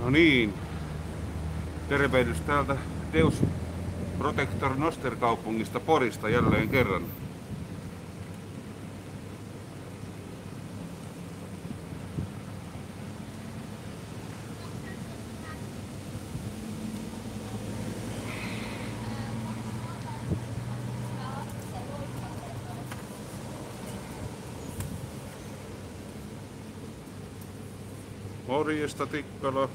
No niin. Tervehdys täältä Deus Protector Noster-kaupungista Porista jälleen kerran. Morjesta Tikkala.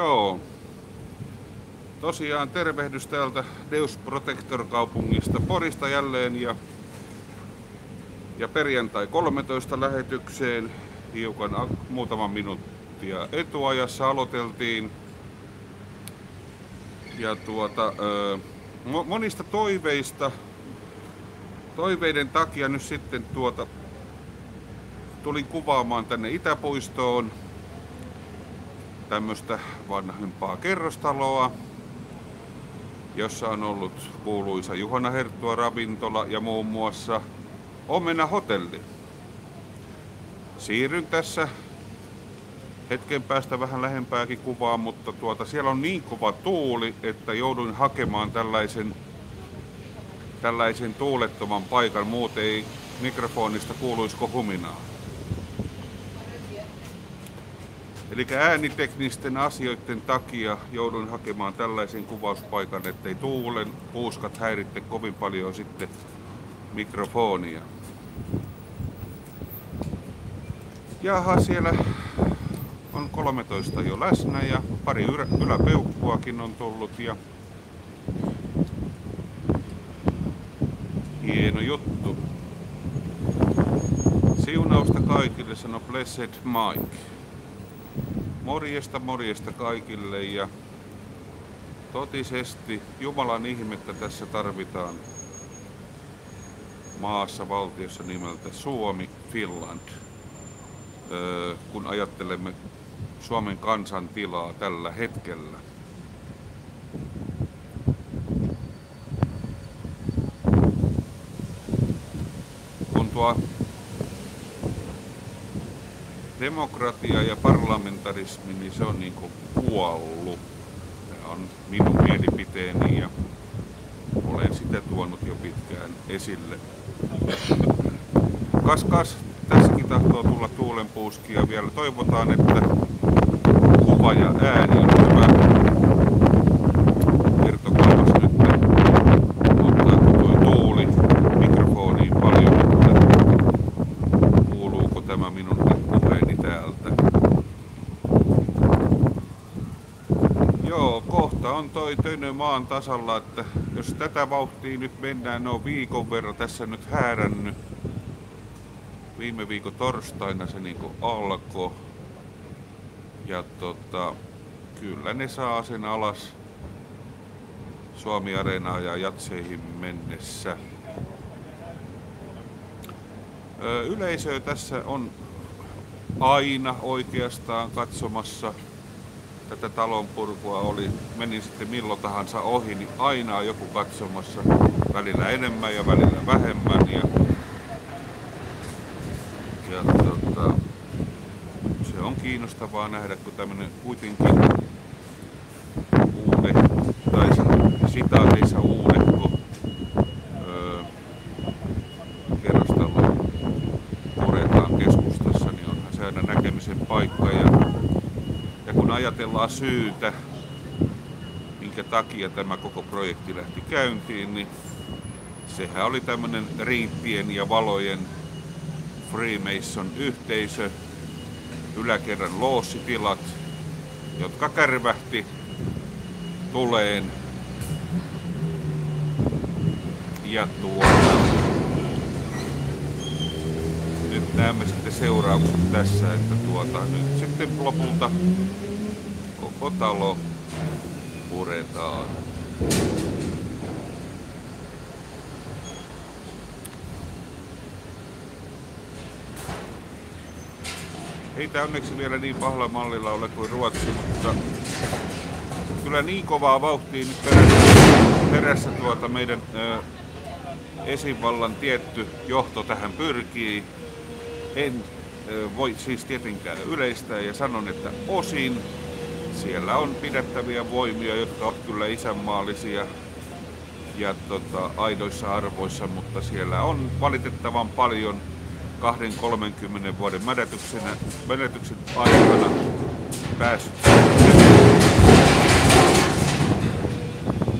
Joo. Tosiaan tervehdys täältä Deus Protector kaupungista Porista jälleen ja, ja perjantai 13 lähetykseen hiukan muutaman minuuttia etuajassa aloiteltiin. Ja tuota, monista toiveista, toiveiden takia nyt sitten tuota, tulin kuvaamaan tänne Itäpuistoon tämmöistä vanhempaa kerrostaloa, jossa on ollut kuuluisa Juhana Herttua ravintola ja muun muassa Omena hotelli. Siirryn tässä hetken päästä vähän lähempääkin kuvaa, mutta tuota, siellä on niin kova tuuli, että jouduin hakemaan tällaisen, tällaisen tuulettoman paikan, muuten ei mikrofonista kuuluisiko huminaa. Eli ääniteknisten asioiden takia joudun hakemaan tällaisen kuvauspaikan, ettei tuulen puuskat häiritte kovin paljon sitten mikrofonia. Jaha, siellä on 13 jo läsnä ja pari yläpeukkuakin on tullut ja hieno juttu. Siunausta kaikille, sano Blessed Mike. Morjesta, morjesta kaikille ja totisesti Jumalan ihmettä tässä tarvitaan maassa, valtiossa nimeltä Suomi, Finland. Öö, kun ajattelemme Suomen kansan tilaa tällä hetkellä. Kun tuo demokratia ja parlamentarismi, niin se on niin kuin kuollut. Tämä on minun mielipiteeni ja olen sitä tuonut jo pitkään esille. Kas kas, tässäkin tahtoo tulla tuulenpuuskia vielä. Toivotaan, että kuva ja ääni on hyvä. Kertokaapas nyt, ottaako tuo tuuli mikrofoniin paljon, että kuuluuko tämä minun puheeni täältä. Joo, kohta on toi Tönö maan tasalla, että jos tätä vauhtia nyt mennään, ne on viikon verran tässä nyt häärännyt. Viime viikon torstaina se niinku alkoi ja tota, kyllä ne saa sen alas Suomi Areenaa ja jatseihin mennessä. Yleisö tässä on aina oikeastaan katsomassa tätä talonpurkua oli, meni sitten milloin tahansa ohi, niin aina on joku katsomassa, välillä enemmän ja välillä vähemmän. Ja, ja tota, se on kiinnostavaa nähdä, kun tämmöinen kuitenkin uude, tai sitaateissa uudehko öö, kerrostalo puretaan keskustassa, niin onhan se aina näkemisen paikka. Ja, ja kun ajatellaan syytä, minkä takia tämä koko projekti lähti käyntiin, niin sehän oli tämmöinen riippien ja valojen Freemason-yhteisö, yläkerran loossitilat, jotka kärvähti tuleen. Ja tuota, nyt näemme sitten seuraukset tässä, että tuota, nyt sitten lopulta talo puretaan. Ei tämä onneksi vielä niin pahalla mallilla ole kuin Ruotsi, mutta kyllä niin kovaa vauhtia nyt peräti perässä tuota meidän ö, esivallan tietty johto tähän pyrkii. En ö, voi siis tietenkään yleistää ja sanon, että osin siellä on pidettäviä voimia, jotka ovat kyllä isänmaallisia ja tota, aidoissa arvoissa, mutta siellä on valitettavan paljon 2-30 vuoden menetyksen, menetyksen aikana päässyt,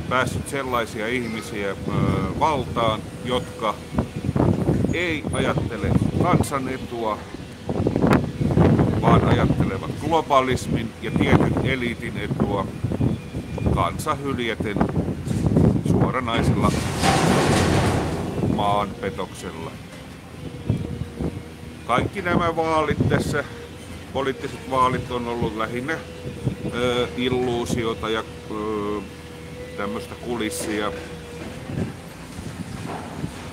päässyt sellaisia ihmisiä ö, valtaan, jotka ei ajattele kansan etua, vaan ajattelevat globalismin ja tietyn eliitin etua kansa hyljeten suoranaisella maanpetoksella. Kaikki nämä vaalit tässä, poliittiset vaalit on ollut lähinnä ö, illuusiota ja tämmöistä kulissia.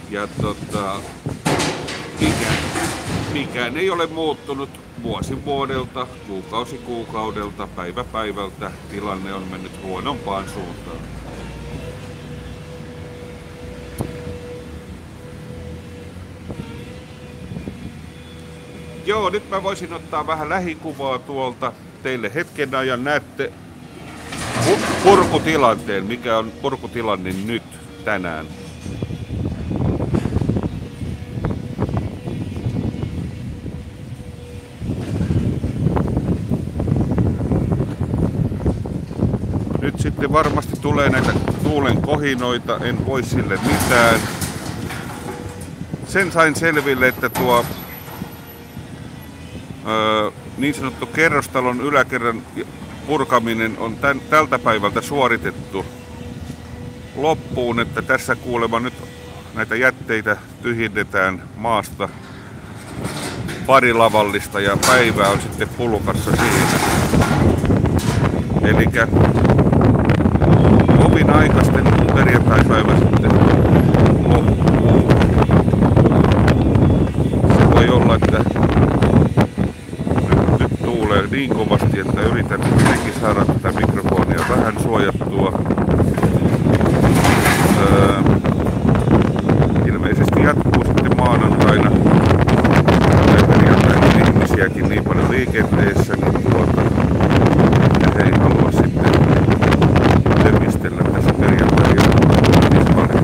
Ja tota, mikään, mikään ei ole muuttunut vuosi vuodelta, kuukausi kuukaudelta, päivä päivältä. Tilanne on mennyt huonompaan suuntaan. Joo, nyt mä voisin ottaa vähän lähikuvaa tuolta teille hetken ajan. Näette pu- purkutilanteen, mikä on purkutilanne nyt tänään. Nyt sitten varmasti tulee näitä tuulen kohinoita, en voi sille mitään. Sen sain selville, että tuo öö, niin sanottu kerrostalon yläkerran purkaminen on tän, tältä päivältä suoritettu loppuun, että tässä kuulemma nyt näitä jätteitä tyhjennetään maasta pari lavallista ja päivää on sitten pulkassa siinä. Eli kovin aikaisten perjantaipäivä sitten loppuu. Se voi olla, että nyt, nyt tuulee niin kovasti, että yritän saada tätä mikrofonia vähän suojattua. Öö, ilmeisesti jatkuu sitten maanantaina. Ja perjantaina on ihmisiäkin niin paljon liikenteessä, niin tuota, he ei halua sitten tökistellä tässä perjantaina niin paljon.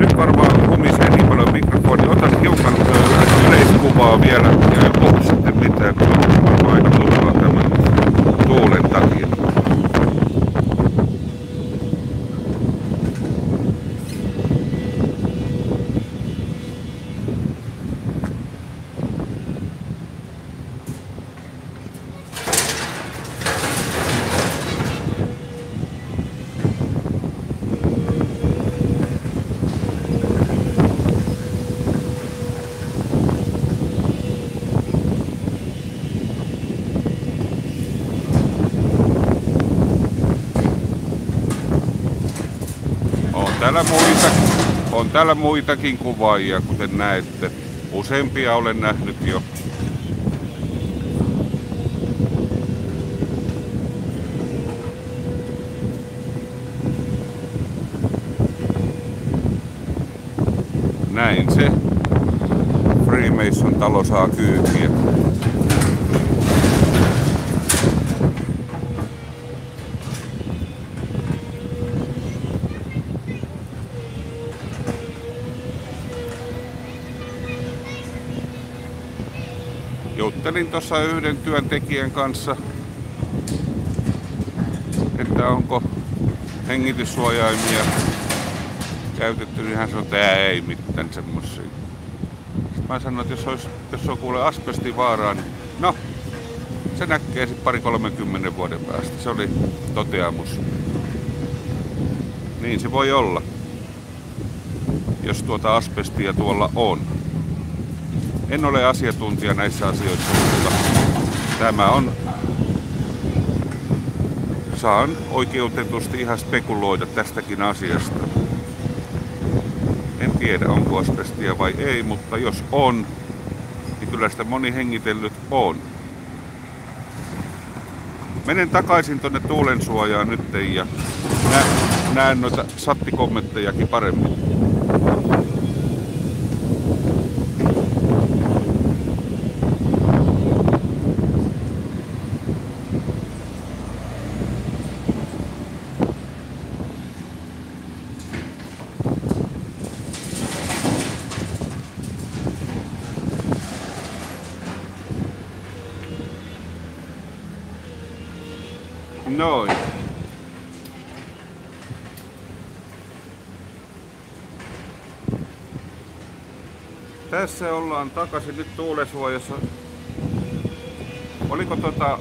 Nyt varmaan humisee niin paljon mikrofoni. Otan hiukan ö, yleiskuvaa vielä ja en puhu sitten mitään, kun on varmaan aika turhaa tämän tuulen takia. On täällä, muita, täällä muitakin kuvaajia, kuten näette. Useampia olen nähnyt jo. Näin se Freemason talo saa kyytiä. Juttelin tuossa yhden työntekijän kanssa, että onko hengityssuojaimia käytetty, niin hän sanoi, että ei mitään semmosia. Sitten mä sanoin, että jos, olisi, jos on kuule asbestivaaraa, niin no, se näkee sitten pari 30 vuoden päästä. Se oli toteamus. Niin se voi olla, jos tuota asbestia tuolla on. En ole asiantuntija näissä asioissa, mutta tämä on... Saan oikeutetusti ihan spekuloida tästäkin asiasta. En tiedä, onko asbestia vai ei, mutta jos on, niin kyllä sitä moni hengitellyt on. Menen takaisin tonne tuulensuojaan nyt ja nä- näen noita sattikommenttejakin paremmin. Noin. Tässä ollaan takaisin nyt tuulesuojassa. Oliko tota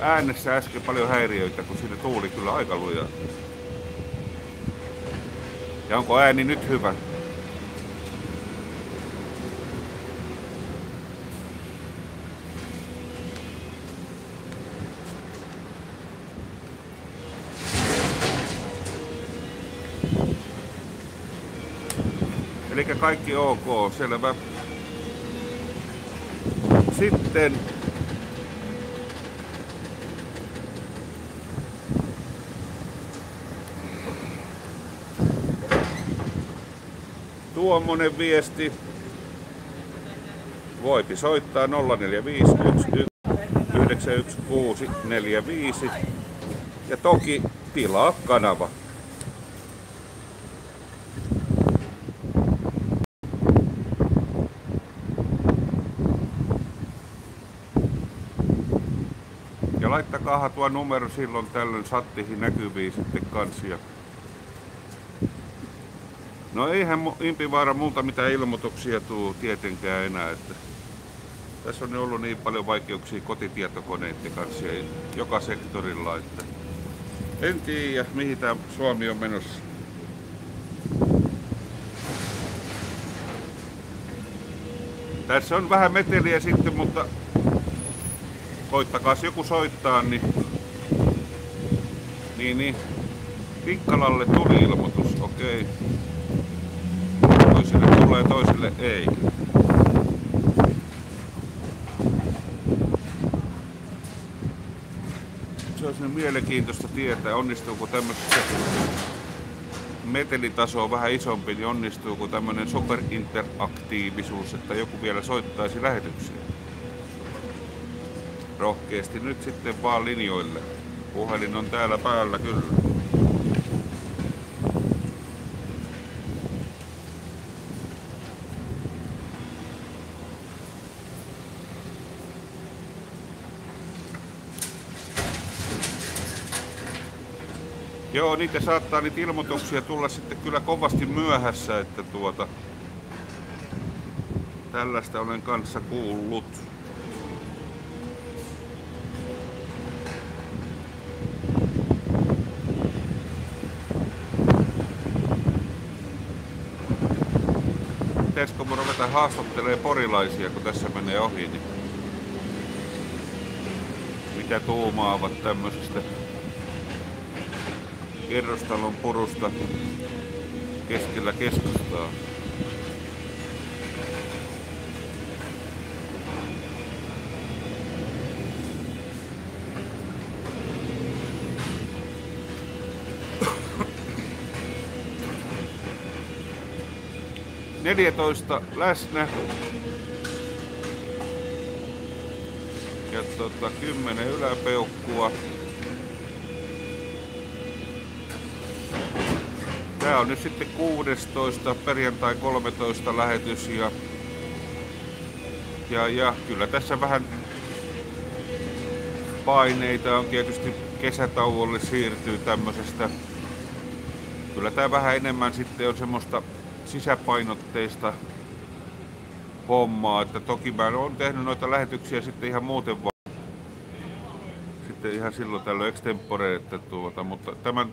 äänessä äsken paljon häiriöitä, kun siinä tuuli kyllä aika lujaa? Ja onko ääni nyt hyvä? Eli kaikki ok, selvä. Sitten tuommoinen viesti. Voipi soittaa 045 91645 ja toki tilaa kanava. Tuo numero silloin tällöin sattihin näkyviin sitten kansia. No eihän Impivaara multa mitään ilmoituksia tuu tietenkään enää, että tässä on ollut niin paljon vaikeuksia kotitietokoneiden kanssa ja joka sektorilla, että en tiedä mihin tämä Suomi on menossa. Tässä on vähän meteliä sitten, mutta koittakaa joku soittaa, niin, niin, niin Pinkkalalle tuli ilmoitus, okei. Toisille tulee, toisille ei. Se on sinne mielenkiintoista tietää, onnistuuko tämmöisessä metelitaso on vähän isompi, niin onnistuuko tämmöinen superinteraktiivisuus, että joku vielä soittaisi lähetyksiä rohkeasti nyt sitten vaan linjoille. Puhelin on täällä päällä kyllä. Joo, niitä saattaa niitä ilmoituksia tulla sitten kyllä kovasti myöhässä, että tuota... Tällaista olen kanssa kuullut. pitäisikö mun ruveta haastattelee porilaisia, kun tässä menee ohi, niin mitä tuumaavat tämmöisestä kerrostalon purusta keskellä keskustaa. Neljätoista läsnä. Ja tota, kymmenen yläpeukkua. Tää on nyt sitten 16. perjantai 13 lähetys ja, ja, ja kyllä tässä vähän paineita on tietysti kesätauolle siirtyy tämmöisestä. Kyllä tää vähän enemmän sitten on semmoista sisäpainotteista hommaa, että toki mä oon tehnyt noita lähetyksiä sitten ihan muuten vaan sitten ihan silloin tällöin extempore, että tuota, mutta tämän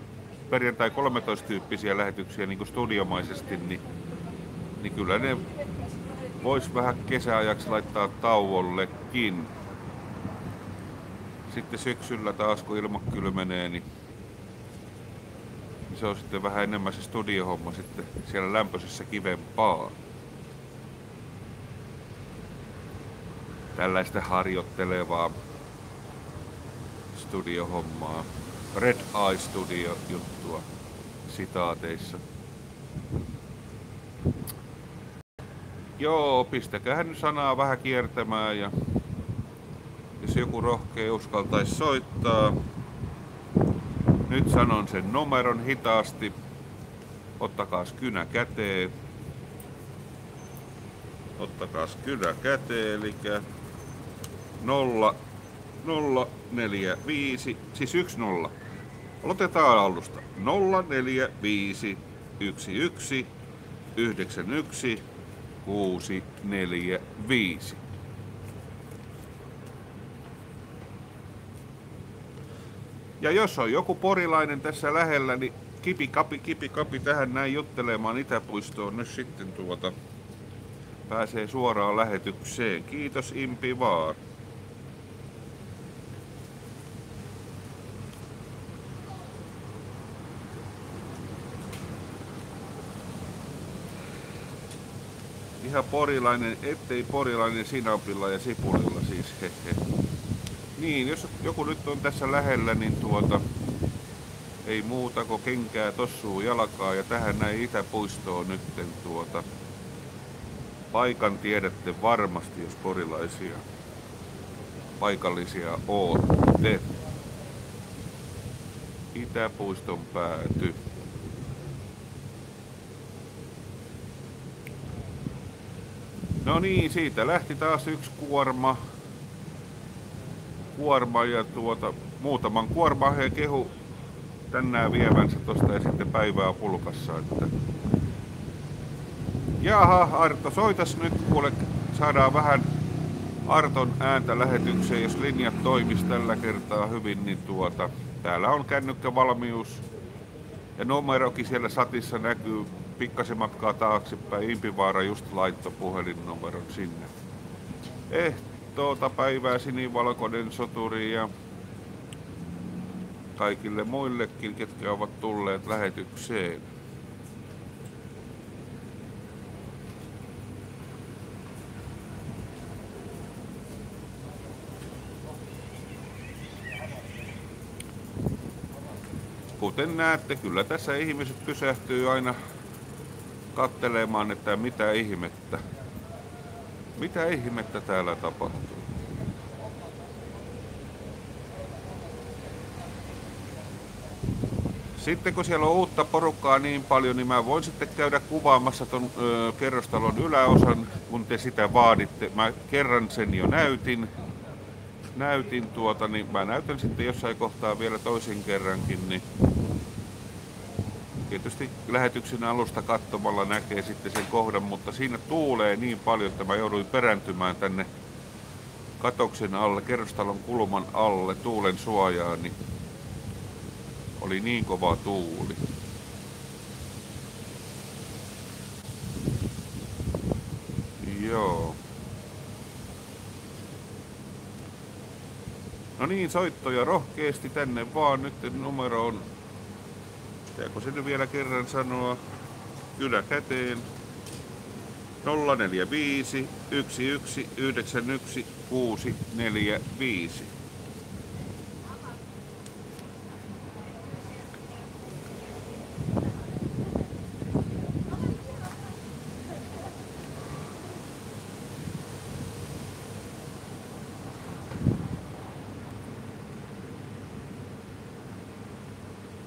perjantai 13 tyyppisiä lähetyksiä niin kuin studiomaisesti, niin, niin kyllä ne vois vähän kesäajaksi laittaa tauollekin. Sitten syksyllä taas kun ilma kylmenee, niin se on sitten vähän enemmän se studiohomma sitten siellä lämpöisessä kivempaa. Tällaista harjoittelevaa Studio hommaa. Red Eye Studio juttua sitaateissa. Joo, pistäkää nyt sanaa vähän kiertämään ja jos joku rohkea uskaltaisi soittaa. Nyt sanon sen numeron hitaasti. Ottakaa kynä käteen. Ottakaa kynä käteen, eli 0, 0, 4, 5, siis 1 0. Aloitetaan alusta. 0, 4, 5, 1, 1, 9, 1, 6, 4, 5. Ja jos on joku porilainen tässä lähellä, niin kipi kapi, kipi kapi tähän näin juttelemaan Itäpuistoon nyt sitten tuota pääsee suoraan lähetykseen. Kiitos Impi vaan. Ihan porilainen, ettei porilainen sinapilla ja sipulilla siis, hehe. Niin, jos joku nyt on tässä lähellä, niin tuota, ei muuta kuin kenkää tossuu jalkaa ja tähän näin Itäpuistoon nytten tuota, paikan tiedätte varmasti, jos porilaisia paikallisia ootte. Itäpuiston pääty. No niin, siitä lähti taas yksi kuorma kuorma ja tuota, muutaman kuorma he kehu tänään vievänsä tosta ja sitten päivää pulkassa. Että... Jaha, Arto, soitas nyt, kuule, saadaan vähän Arton ääntä lähetykseen, jos linjat toimis tällä kertaa hyvin, niin tuota, täällä on kännykkävalmius ja numerokin siellä satissa näkyy pikkasen matkaa taaksepäin. Impivaara just laittoi puhelinnumeron sinne. Eh, tuota päivää sinivalkoinen soturi ja kaikille muillekin, ketkä ovat tulleet lähetykseen. Kuten näette, kyllä tässä ihmiset pysähtyy aina kattelemaan, että mitä ihmettä. Mitä ihmettä täällä tapahtuu? Sitten kun siellä on uutta porukkaa niin paljon, niin mä voin sitten käydä kuvaamassa ton ö, kerrostalon yläosan, kun te sitä vaaditte. Mä kerran sen jo näytin. Näytin tuota, niin mä näytän sitten jossain kohtaa vielä toisen kerrankin, niin Tietysti lähetyksen alusta katsomalla näkee sitten sen kohdan, mutta siinä tuulee niin paljon, että mä jouduin perääntymään tänne katoksen alle, kerrostalon kulman alle, tuulen suojaan, niin oli niin kova tuuli. Joo. No niin, soittoja rohkeasti tänne vaan. Nyt numero on Pitääkö se nyt vielä kerran sanoa? Ylä käteen. 045 11 91 645.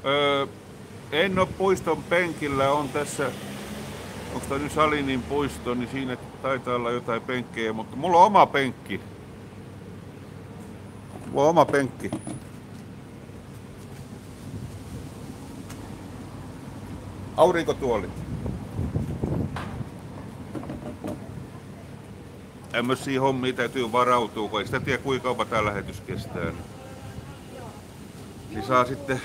Öö, en ole puiston penkillä, on tässä, onko tämä nyt Salinin puisto, niin siinä taitaa olla jotain penkkejä, mutta mulla on oma penkki. Mulla on oma penkki. Aurinkotuoli. Tämmöisiä hommia täytyy varautua, kun ei sitä tiedä kuinka kauan tämä lähetys kestää. Niin saa sitten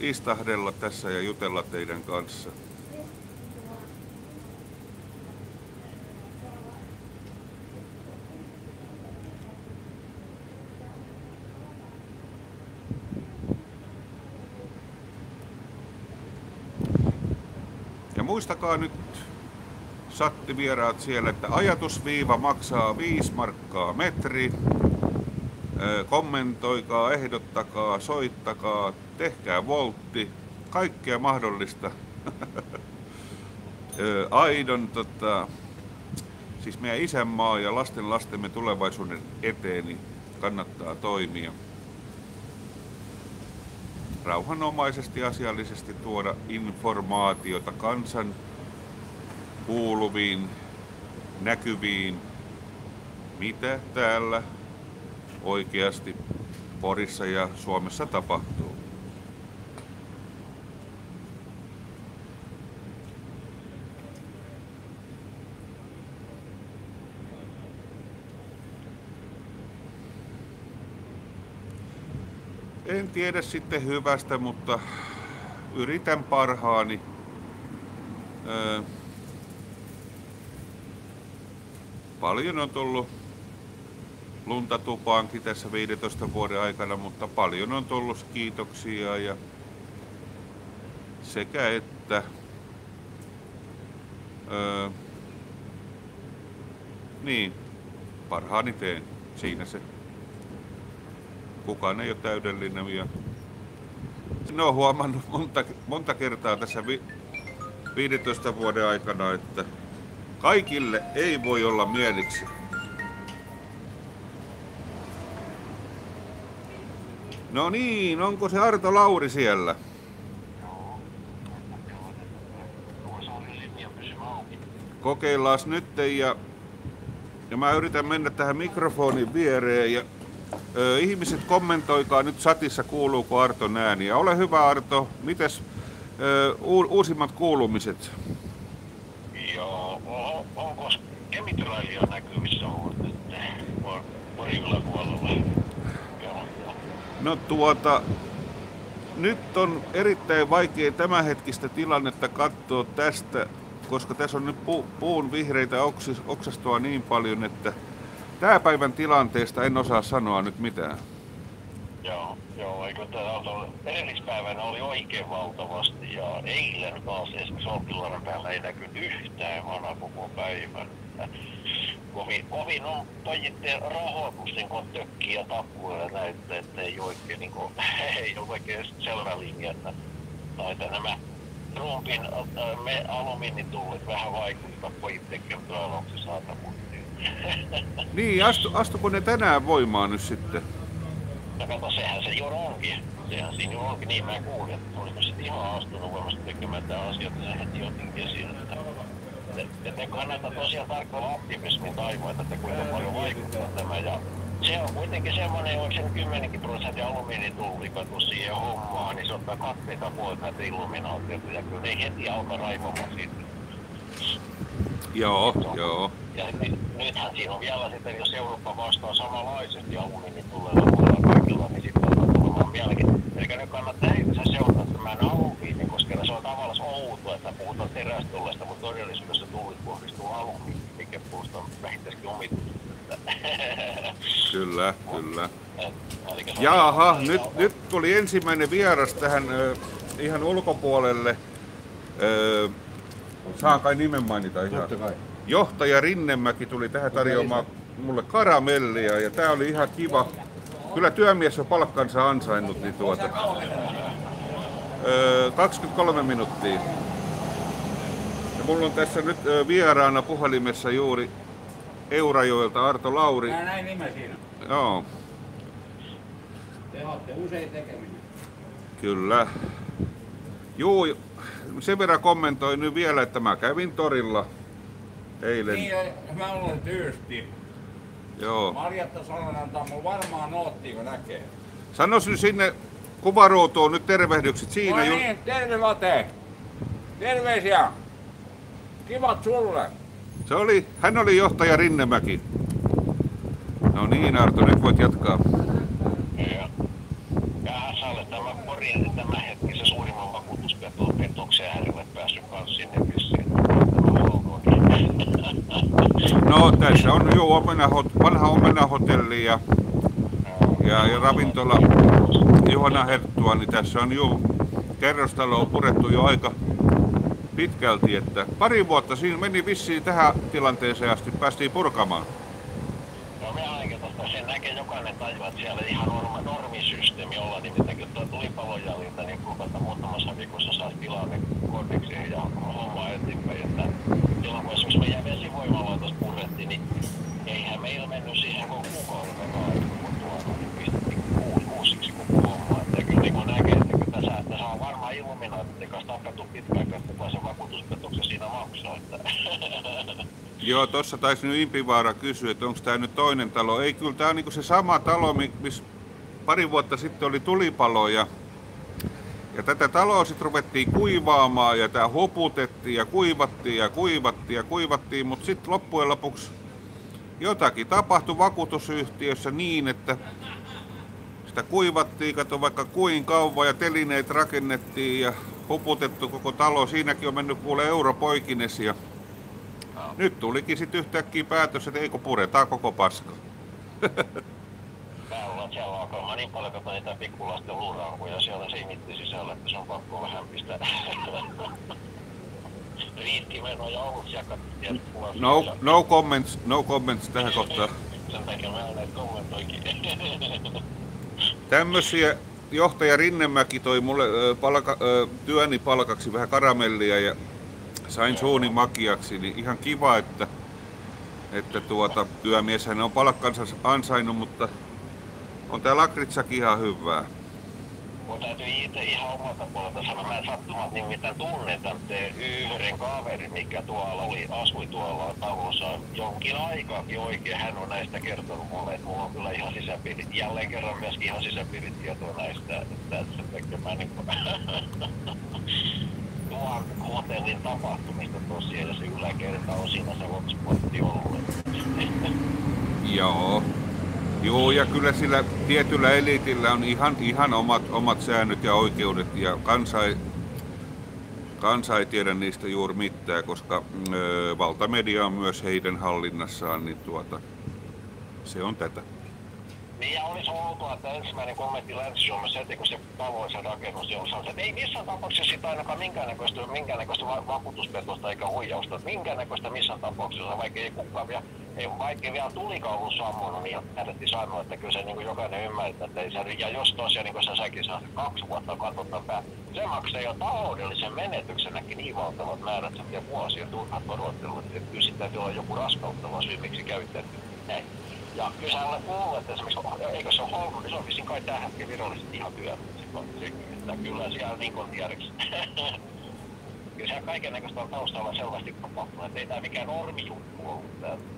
istahdella tässä ja jutella teidän kanssa. Ja muistakaa nyt sattivieraat siellä, että ajatusviiva maksaa 5 markkaa metri. kommentoikaa, ehdottakaa, soittakaa, tehkää voltti, kaikkea mahdollista. Aidon, tota, siis meidän isänmaa ja lasten lastemme tulevaisuuden eteen niin kannattaa toimia. Rauhanomaisesti asiallisesti tuoda informaatiota kansan kuuluviin, näkyviin, mitä täällä oikeasti Porissa ja Suomessa tapahtuu. En tiedä sitten hyvästä, mutta yritän parhaani. Öö, paljon on tullut lunta tupaankin tässä 15 vuoden aikana, mutta paljon on tullut kiitoksia ja sekä että öö, niin, parhaani teen. Siinä se. Kukaan ei ole täydellinen ja ne on huomannut monta, monta kertaa tässä vi, 15 vuoden aikana, että kaikille ei voi olla mieliksi. No niin, onko se Arto Lauri siellä? Kokeillaan nyt ja, ja mä yritän mennä tähän mikrofonin viereen ja ihmiset kommentoikaa nyt satissa kuuluuko Arton ääni. Ja ole hyvä Arto, mites uusimmat kuulumiset? Joo, onko kemitrailia näkyvissä on? Porilla puolella. No tuota, nyt on erittäin vaikea tämänhetkistä tilannetta katsoa tästä, koska tässä on nyt pu, puun vihreitä oksis, oksastoa niin paljon, että tämä päivän tilanteesta en osaa sanoa nyt mitään. Joo, joo, eikö tämä edellispäivänä oli oikein valtavasti ja eilen taas esimerkiksi Olkiluodon päällä ei näkynyt yhtään vana koko päivän kovin, kovin on pojitten rahoitus niin kun tökkii ja tappuu ja näyttää, että ei oikein, niin kuin, ei ole oikein selvä linja, että taita nämä Trumpin äh, me alumiinitullit vähän vaikuttaa pojitten kertoaloksen saatavuuteen. Niin, astu, astuko ne tänään voimaan nyt sitten? No kato, sehän se juuri onkin. Sehän siinä juuri onkin, niin mä kuulin, että olisiko sitten ihan astunut voimassa tekemään tämä asia, että se heti jotenkin esiin, että että kannattaa tosiaan tarkkailla optimismin taivoita, että kuinka paljon vaikuttaa tämä. Ja se on kuitenkin semmoinen, onko se 10 prosenttia alumiinitullikatu siihen hommaan, niin se ottaa katteita pois näitä illuminaatioita ja kyllä ne heti alkaa raivomaan siitä. Joo, so, joo. Ja nythän siinä on vielä sitten, jos Eurooppa vastaa samanlaisesti alumiinitulleilla kaikilla, niin sitten on tulemaan vieläkin. Eli nyt kannattaa se seurata tämän alumiini, koska se on tavallaan outoa, että puhutaan terästullesta, mutta todellisuudessa tullit kohdistuu alumiini, mikä puusta on vähintäänkin omituista. Kyllä, kyllä. Jaha, nyt, nyt tuli ensimmäinen vieras tähän ihan ulkopuolelle. Saan kai nimen mainita ihan. Johtaja Rinnemäki tuli tähän tarjoamaan mulle karamellia ja tää oli ihan kiva. Kyllä työmies on palkkansa ansainnut, niin tuota. Öö, 23 minuuttia. Ja mulla on tässä nyt vieraana puhelimessa juuri Eurajoelta Arto Lauri. Mä näin nimen siinä. Joo, Te olette usein tekemisissä. kyllä. Juu, sen verran kommentoin nyt vielä, että mä kävin torilla eilen. Niin, ja mä olen tyysti. Joo. Marjatta Salonen antaa mun varmaan noottiin, kun näkee. Sanois nyt sinne kuvaruutuun nyt tervehdykset siinä. No niin, terve Mate. Terveisiä. Kivat sulle. Se oli, hän oli johtaja Rinnemäki. No niin Arto, nyt voit jatkaa. Ja, ja Hasalle tämä Porin tämä hetki se suurimman vakuutuspetoksen äärelle päässyt kanssa sinne vissiin. No tässä on jo omena, vanha omenahotelli ja, ja, ja ravintola Juhana Herttua, niin tässä on jo kerrostalo on purettu jo aika pitkälti, että pari vuotta siinä meni vissiin tähän tilanteeseen asti, päästiin purkamaan. No me ainakin tuosta sen näkee jokainen tajua, että siellä ihan norma, normisysteemi olla, nimittäin kun tuo tulipalojäljiltä, niin kuinka muutamassa viikossa saisi tilanne kodekseen ja homma eteenpäin. Että kun esimerkiksi meidän vesivoimalaitos purettiin, niin eihän meillä mennyt siihen kuin kuukauden aikaa, kun niin uusiksi koko homma. Että kyllä niin kuin näkee, että kyllä tässä, tässä on varmaan illuminaatti kanssa tapettu pitkään, että kuka se vakuutuspetoksen siinä maksaa. Että Joo, tuossa taisi nyt Impivaara kysyä, että onko tämä nyt toinen talo. Ei, kyllä tämä on niinku se sama talo, mi- missä pari vuotta sitten oli tulipalo ja, ja tätä taloa sitten ruvettiin kuivaamaan ja tämä hoputettiin ja kuivattiin ja kuivattiin ja kuivattiin, mutta sitten loppujen lopuksi jotakin tapahtui vakuutusyhtiössä niin, että sitä kuivattiin, kato vaikka kuin kauan ja telineet rakennettiin ja hoputettu koko talo. Siinäkin on mennyt kuule europoikines ja nyt tulikin sitten yhtäkkiä päätös, että eikö puretaan koko paska. Siellä alkaa niin paljon kato niitä pikkulasten luurankuja siellä simitti sisällä, että se on pakko vähän pistää. Riitti meno ja ollut ja katsotaan No, no comments, no comments tähän kohtaan. Sen takia mä näitä kommentoikin. Tämmöisiä johtaja Rinnemäki toi mulle ö, palka, ö, työni palkaksi vähän karamellia ja sain suuni makiaksi, niin ihan kiva, että, että tuota, työmieshän on palkkansa ansainnut, mutta on tää lakritsakin ihan hyvää. Mun täytyy itse ihan omalta puolelta sanoa, mä en sattumat nimittäin tunnetan te yhden kaveri, mikä tuolla oli, asui tuolla talossa jonkin aikaakin oikein. Hän on näistä kertonut mulle, että mulla on kyllä ihan sisäpiirit, jälleen kerran myöskin ihan sisäpiiritietoa näistä, että sen takia mä niin kuin, tuon hotellin tapahtumista tosiaan ja se yläkerta on siinä se hotspotti ollut. Joo. Joo, ja kyllä sillä tietyllä eliitillä on ihan, ihan omat, omat säännöt ja oikeudet, ja kansa ei, kansa ei tiedä niistä juuri mitään, koska ö, valtamedia on myös heidän hallinnassaan, niin tuota, se on tätä. Niin ja olisi outoa, että ensimmäinen kommentti Länsi-Suomessa heti kun se taloisen rakennus, sanoi, että ei missään tapauksessa sitä ainakaan minkäännäköistä, minkäännäköistä va- vakuutuspetosta eikä huijausta. Minkäännäköistä missään tapauksessa, vaikka ei kukaan vielä, ei, vaikka vielä tulikaan ollut sammunut, niin jätettiin sanoa, että kyllä se niin kuin jokainen ymmärtää, että ei se, ja jos tosiaan niin kuin sä säkin että kaksi vuotta katsotaan se maksaa jo taloudellisen menetyksenäkin niin valtavat määrät, ja vuosia turhat odottelut, että kyllä sitten täytyy olla joku raskauttava syy, miksi käytetty näin. Ja kyllä sä olet kuullut, että esimerkiksi, eikö se ole Holm, niin se on vissiin kai tähän virallisesti ihan työ. Että kyllä siellä niin kuin tiedäks. kyllä siellä kaiken näköistä on taustalla selvästi tapahtunut, että ei tämä mikään normijuttu ollut.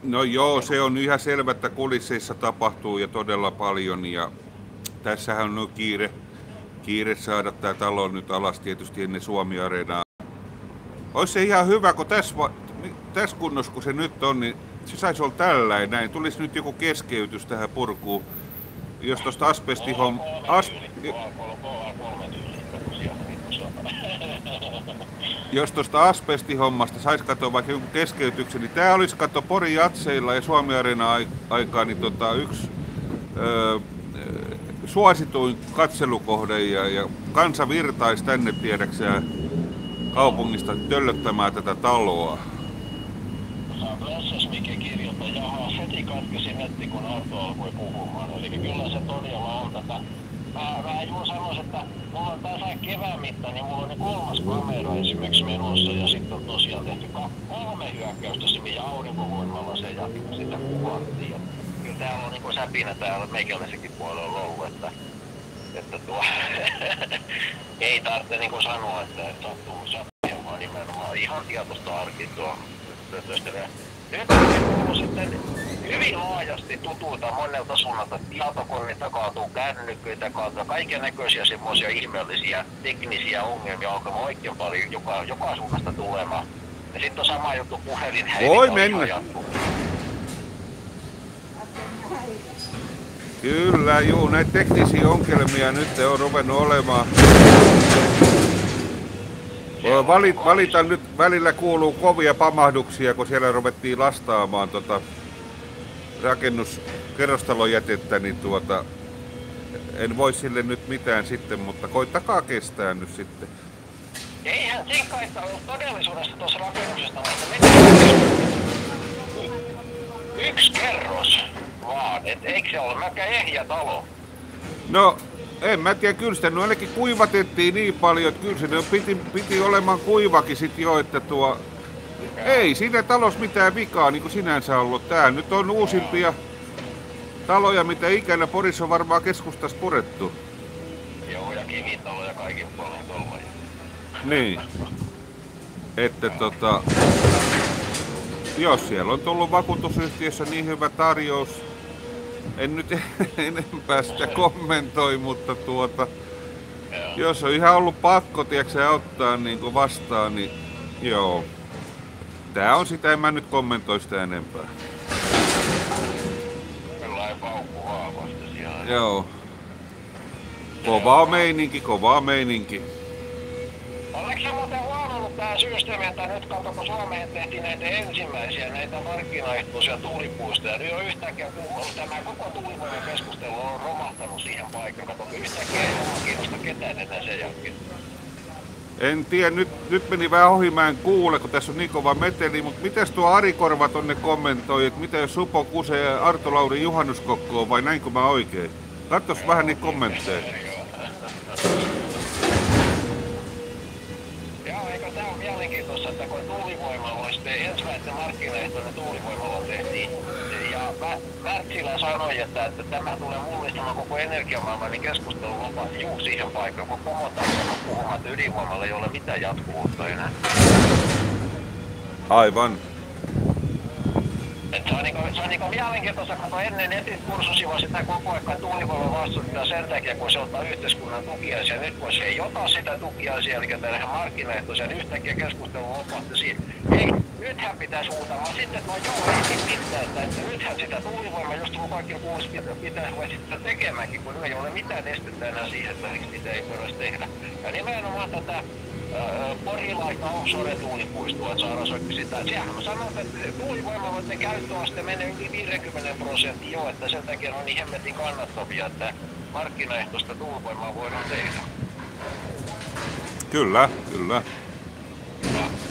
No joo, se on ihan selvä, että kulisseissa tapahtuu ja todella paljon, ja tässähän on kiire, kiire saada tämä talo nyt alas tietysti ennen Suomi-areenaa. Olisi se ihan hyvä, kun tässä, tässä kunnossa kun se nyt on, niin se saisi olla tällä näin. Tulisi nyt joku keskeytys tähän purkuun. Jos tuosta asbestihom... As, KA3 tyyli, sieltä niin se on. Jos tuosta asbestihommasta saisi katsoa vaikka jonkun keskeytyksen, niin tämä olisi katso Pori Jatseilla ja Suomi Areena aikaa niin tota, yksi öö, suosituin katselukohde ja, ja kansa virtaisi tänne tiedäkseen kaupungista töllöttämään tätä taloa. Blessas Mike kirjoittaa, jaha, heti katkesi netti, kun Arto alkoi puhumaan. Eli kyllä se todella on tätä. Mä, mä juuri sanoisin, että mulla on tässä kevään mitta, niin mulla on niin kolmas kamera esimerkiksi menossa ja sitten on tosiaan tehty kolme hyökkäystä sinne ja aurinkovoimalla se ja sitä kuvattiin. Ja kyllä täällä on niin säpinä täällä meikäläisenkin puolella ollut, että, että tuo, ei tarvitse niin kuin sanoa, että sattuu, sattuu vaan nimenomaan ihan tietoista työskentelee. Nyt on sitten hyvin laajasti tutuilta monelta suunnalta tietokoneita kaatuu, kännyköitä kaatuu, kaiken näköisiä semmoisia ihmeellisiä teknisiä ongelmia alkaa oikein paljon joka, joka suunnasta tulemaan. Ja sitten on sama juttu puhelin Voi mennä. Kyllä, juu, näitä teknisiä ongelmia nyt on ruvennut olemaan. Valit, valita nyt, välillä kuuluu kovia pamahduksia, kun siellä ruvettiin lastaamaan tota rakennus kerrostalojätettä, niin tuota, en voi sille nyt mitään sitten, mutta koittakaa kestää nyt sitten. Eihän sinkkaista ollut todellisuudessa tuossa rakennuksesta, mutta yksi kerros. vaan. Et eikö se ole mäkä ehjä talo? No, en mä tiedä, kyllä sitä no ainakin kuivatettiin niin paljon, että kyllä se piti, piti olemaan kuivakin sit jo, että tuo... Ei siinä talossa mitään vikaa niin kuin sinänsä ollut. Tää nyt on uusimpia taloja, mitä ikänä Porissa on varmaan keskustassa purettu. Joo, ja kivitalo ja kaikin puolin tuolla. Niin. Että tota... Jos siellä on tullut vakuutusyhtiössä niin hyvä tarjous, en nyt enempää sitä kommentoi, mutta tuota, Joo. jos on ihan ollut pakko, tiedätkö, ottaa niin kuin vastaan, niin joo. Tää on sitä, en mä nyt kommentoi sitä enempää. Joo. Kovaa meininki, kovaa meininki. Oliko se muuten huomannut tää systeemi, että nyt kato, kun Suomeen tehtiin näitä ensimmäisiä, näitä markkinaehtoisia tuulipuistoja, niin on yhtäkkiä, kun tämä koko tuulivoimakeskustelu on romahtanut siihen paikkaan, kato, yhtäkkiä ei ole kiinnosta ketään enää sen jälkeen. En tiedä, nyt, nyt meni vähän ohi, mä en kuule, kun tässä on niin kova meteli, mutta mites tuo Ari Korva tonne kommentoi, että jos Supo Kuse ja Arto Lauri juhannuskokko on, vai näinkö mä oikein? Katsos vähän niitä kommentteja. Joo, eikö tää on mielenkiintoista, että kun tuulivoimalla oli sitten ensimmäinen markkinaehtoinen Mä- Wärtsilä sanoi, että, että tämä tulee mullistamaan koko energiamaailman, niin keskustelu lupasi juu siihen paikkaan, kun pomot alkavat puhumaan, että ydinvoimalla ei ole mitään jatkuvuutta enää. Aivan. Et se on, niinku, se on niinku mielenkiintoista, kun ennen netin kursusiva sitä koko ajan tuulivoiman vastustaa sen takia, kun se ottaa yhteiskunnan tukiaisia. Nyt kun se ei ota sitä tukiaisia, eli tähän markkinaehtoisen yhtäkkiä keskustelu lopahti siinä. Ei, nythän pitäisi huutamaan sitten, no joo, ei niin mitään, että, että nythän sitä tuulivoimaa, just kun kaikki puolesta pitä, pitäisi ruveta sitä tekemäänkin, kun ei ole mitään estettä enää siihen, että miksi sitä ei voida tehdä. Ja nimenomaan tätä Porilaita offshore tuulipuistoa, että saadaan soikki sitä. Sehän on sanonut, että tuulivoimaloiden käyttöaste menee yli 50 prosenttia jo, että sen takia on niin hemmetin kannattavia, että markkinaehtoista tuulivoimaa voidaan tehdä. Kyllä, kyllä.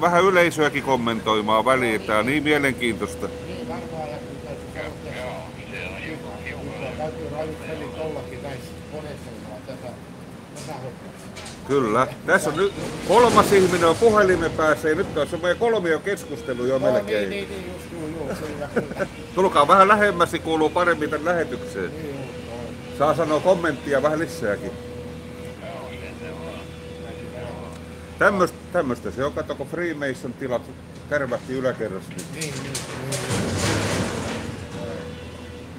vähän yleisöäkin kommentoimaan väliin. Tää on niin mielenkiintoista. Tässä. Kyllä. Tässä on nyt kolmas ihminen on puhelimen päässä ja nyt on semmoinen kolmio keskustelu jo No, melkein. niin, niin, just juu, juu, kyllä. Tulkaa vähän lähemmäs, niin kuuluu paremmin tämän lähetykseen. Niin, Saa sanoa kommenttia vähän lisääkin. Tämmöstä, tämmöstä se on, kato kun Freemason tilat kärvähti yläkerrassa. Niin. niin, niin, niin,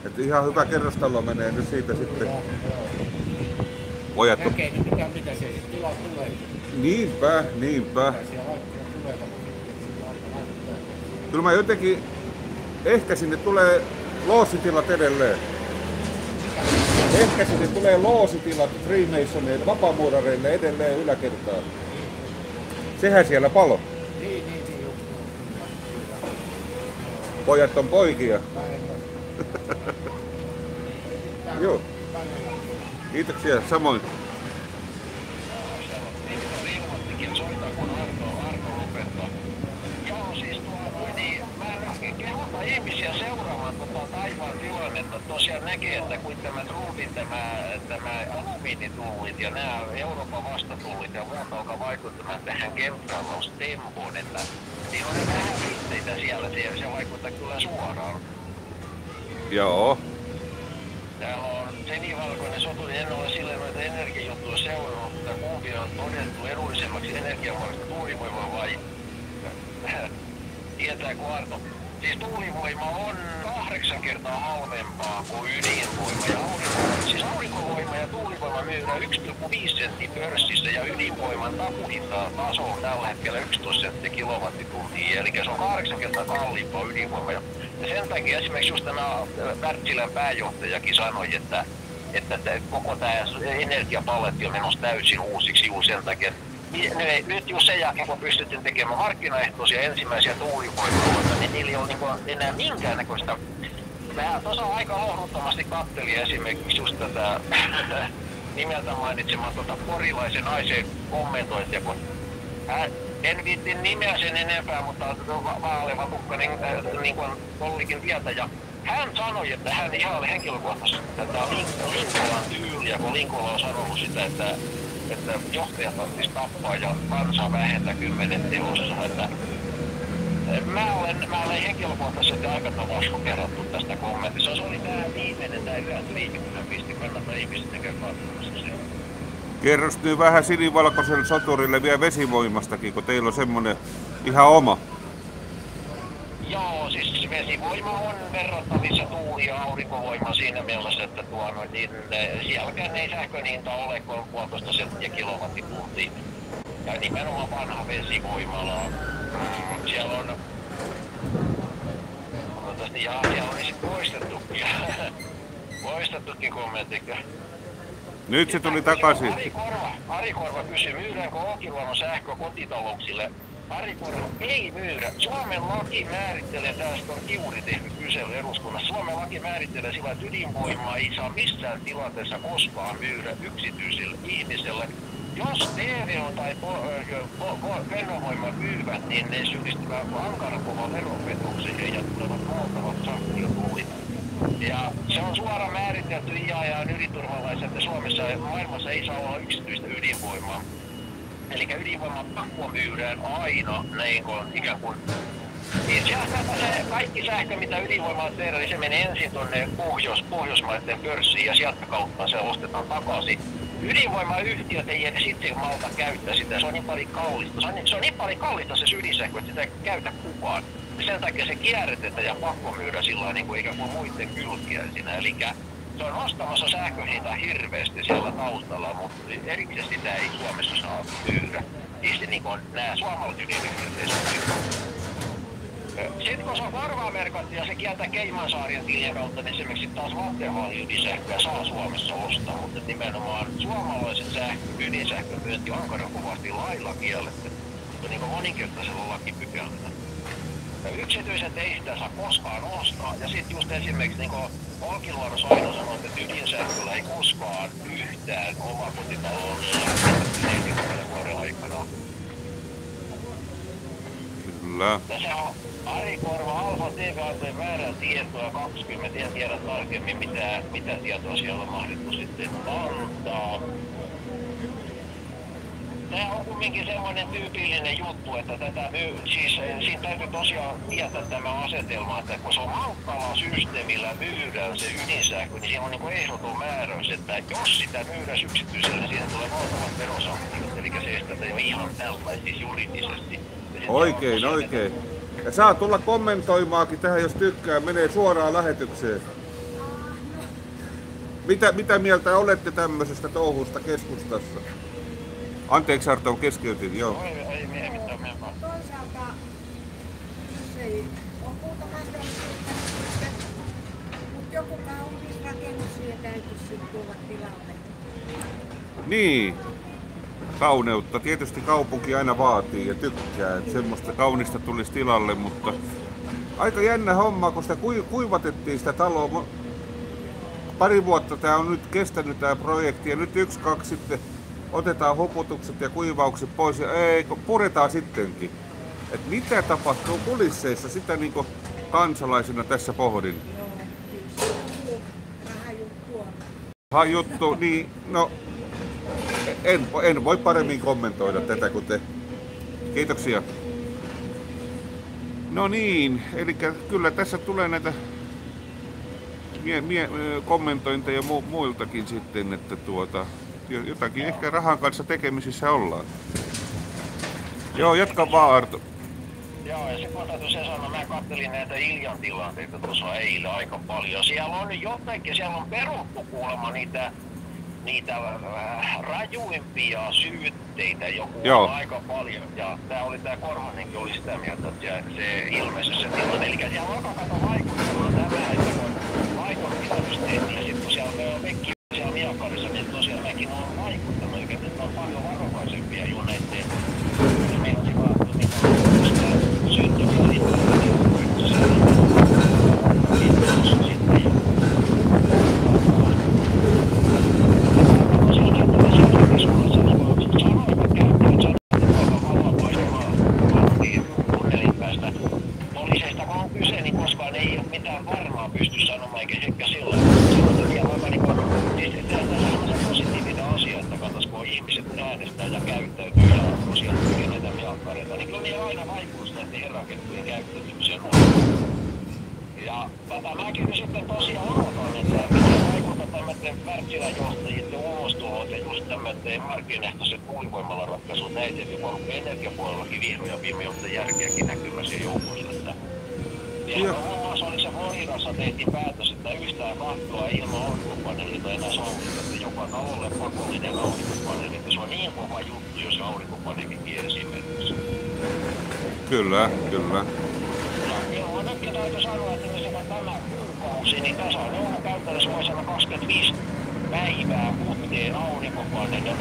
Et ihan hyvä kerrostalo menee nyt siitä sitten. Pojat on... Näkee mitä, mitä se tila tulee. Niinpä, niinpä. Kyllä mä jotenkin... Ehkä sinne tulee loositilat edelleen. Ehkä sinne tulee loositilat Freemasoneille, vapaamuurareille edelleen yläkertaan. Sehän siellä palo. Niin, niin, niin, kyllä. Pojat on poikia. Joo. Kiitoksia, samoin. Joo, siis niin ihmisiä seuraamaan tota taivaan tilannetta. Tosiaan näkee, että kun tämä Trumpin tämä, alumiinitullit ja nämä Euroopan vastatullit ja muut alkaa vaikuttamaan tähän chemtrailostempoon, että siinä on vähän viitteitä siellä, se, se vaikuttaa kyllä suoraan. Joo. Täällä on sinivalkoinen soturi, en ole sille noita energiajuttuja seurannut, mutta kumpi on todettu edullisemmaksi energiamuodosta tuulivoima vai tietääkö Arto? Siis tuulivoima on kahdeksan kertaa halvempaa kuin ydinvoima ja aurinkovoima. Siis aurinkovoima ja tuulivoima myydään 1,5 sentti pörssissä ja ydinvoiman takuhinta taso on tällä hetkellä 11 senttiä kilowattituntia. Eli se on kahdeksan kertaa kalliimpaa ydinvoima. Ja sen takia esimerkiksi just tämä Wärtsilän pääjohtajakin sanoi, että että koko tämä energiapaletti on menossa täysin uusiksi juuri sen takia. Ne, nyt just sen jälkeen, kun pystyttiin tekemään markkinaehtoisia ensimmäisiä tuulivoimaloita, niin niillä ei ole niinku enää minkäännäköistä Mä tuossa aika lohduttomasti kattelin esimerkiksi just tätä nimeltä mainitsemaan tuota porilaisen naisen kommentointia, kun hän, en viitti nimeä sen enempää, mutta va- vaaleva tukka niin, äh, niin kuin Ollikin tietä. Ja hän sanoi, että hän ihan henkilökohtaisesti tätä Lin- Linkolan tyyliä, kun Linkola on sanonut sitä, että, että johtajat tarvitsisi tappaa ja kansaa vähentää kymmenen teossa. Että Mä olen, mä olen henkilökohtaisesti aika tavasku kerrottu tästä kommentista. Se oli tää viimeinen, tää yhä liike, kun mä pistin kannattaa ihmiset tekemään. Kerros nyt vähän sinivalkoiselle soturille vielä vesivoimastakin, kun teillä on semmonen ihan oma. Joo, siis vesivoima on verrattavissa tuuli- ja aurinkovoima siinä mielessä, että tuo, no, niin, sielläkään ei sähkön hinta ole kuin puolitoista senttiä kilowattituntiin. Ja nimenomaan vanha vesivoimala. Mm, siellä on Toivottavasti ja siellä on sitten poistettukin. poistettukin kommentti. Nyt se tuli takaisin. Ari Korva, Ari Korva kysyi, myydäänkö Olkiluodon sähkö kotitalouksille. Ari Korva ei myydä. Suomen laki määrittelee, tästä on Kiuri tehnyt kysely eduskunnassa, Suomen laki määrittelee sillä, että ydinvoimaa ei saa missään tilanteessa koskaan myydä yksityisille ihmiselle. Jos TVO tai Fennovoima myyvät, niin ne syyllistyvät ankaran kova veropetokseen ja tulevat valtavat sanktiotulit. Ja se on suora määritelty IAEAn ydinturvalaissa, että Suomessa ja maailmassa ei saa olla yksityistä ydinvoimaa. Eli ydinvoima pakko myydään aina niin kuin, ikään kuin niin se, kaikki sähkö, mitä ydinvoimalla tehdään, niin se menee ensin tuonne Pohjois, Pohjoismaiden pörssiin ja sieltä kautta se ostetaan takaisin. Ydinvoimayhtiöt ei edes itse malta käyttää sitä, se on niin paljon kallista. Se on, niin- se on niin paljon kallista se ydinsähkö, että sitä ei käytä kukaan. Sen takia se kierrätetään ja pakko myydä sillä niin kuin ikään kuin muiden kylkiäisinä. Eli se on nostamassa sähköhintaa hirveästi siellä taustalla, mutta erikseen sitä ei Suomessa saa myydä. Siis niin kuin nämä suomalaiset ydinyhtiöt ei saa myydä. Sitten kun se on varmaa merkattu ja se kieltää Keimansaarien tilien kautta, niin esimerkiksi taas Vattenfallin ydinsähköä saa Suomessa ostaa, mutta nimenomaan suomalaiset sähkö, ydinsähkön myönti on kovasti lailla kielletty, mutta niin kuin moninkertaisella lakipykälällä. Yksityiset ei sitä saa koskaan ostaa. Ja sitten just esimerkiksi niin kuin Olkiluodossa aina sanoo, että ydinsähköllä ei koskaan yhtään omakotitaloon 40 vuoden aikana. Kyllä. Tässä on Ari Korva, Alfa TV antoi väärää tietoa 20, en tiedä tarkemmin mitä, mitä tietoa siellä on mahdettu sitten antaa. Tämä on kumminkin semmoinen tyypillinen juttu, että tätä, myy- siis eh, siinä täytyy tosiaan tietää tämä asetelma, että kun se on hankkala systeemillä myydään se ydinsähkö, niin siinä on niin ehdoton määräys, että jos sitä myydään yksityiselle, niin siinä tulee valtavat verosanktiot, eli se estetään jo ihan tällainen siis juridisesti. Oikein, oikein. Ja saa tulla kommentoimaakin tähän, jos tykkää. Menee suoraan lähetykseen. Mitä, mitä mieltä olette tämmöisestä touhusta keskustassa? Anteeksi Arto, keskeytin, joo. Ei, ei, ei mitään mennä. Toisaalta se ei ole muuta mahdollisuutta, mutta joku kaunis rakennus siihen täytyisi sitten tulla tilalle. Niin. Kauneutta. Tietysti kaupunki aina vaatii ja tykkää, että semmoista kaunista tulisi tilalle, mutta aika jännä homma, kun sitä kui- kuivatettiin sitä taloa. Pari vuotta tämä on nyt kestänyt tämä projekti ja nyt yksi, kaksi sitten otetaan huputukset ja kuivaukset pois ja ei, kun puretaan sittenkin. Et mitä tapahtuu kulisseissa, sitä niin kansalaisena tässä pohdin. Ha juttu, niin no en, en voi paremmin kommentoida tätä kuin te. Kiitoksia. No niin, eli kyllä tässä tulee näitä mie, mie, kommentointeja mu, muiltakin sitten, että tuota, jotakin ehkä rahan kanssa tekemisissä ollaan. Joo, jatka vaan Arto. Joo, ja sitten täytyy sen sanoa, mä kattelin näitä Iljan tilanteita tuossa eilen aika paljon. Siellä on jotenkin, siellä on peruttu kuulemma niitä, niitä äh, rajuimpia syytteitä joku Joo. aika paljon. Ja tää oli tää Korhonenkin oli sitä mieltä, että se, se ilmeisesti se tilanne. Eli siellä alkaa kato vaikuttamaan tämä, että kun pidätys tehtiin sitten kun siellä on Vekki, siellä Viaparissa, niin tosiaan mekin on ja just tämmöiden markkinehtoiset tuulivoimalla ratkaisut näitä, joka on energiapuolellakin vihdoin ja viime järkeäkin näkymässä joukossa. Että ja muun muassa oli se Floridassa tehtiin päätös, että yhtään kattoa ilman aurinkopaneelita enää sallita, että joka talolle pakollinen aurinkopaneeli. Että se on niin kova juttu, jos se aurinkopaneeli mennessä. Kyllä, kyllä. Ja joo, nytkin täytyy sanoa, että jos tämä kuukausi, niin tässä on käytännössä voi sanoa 25 päivää putkeen aurinkopaneeli. Ja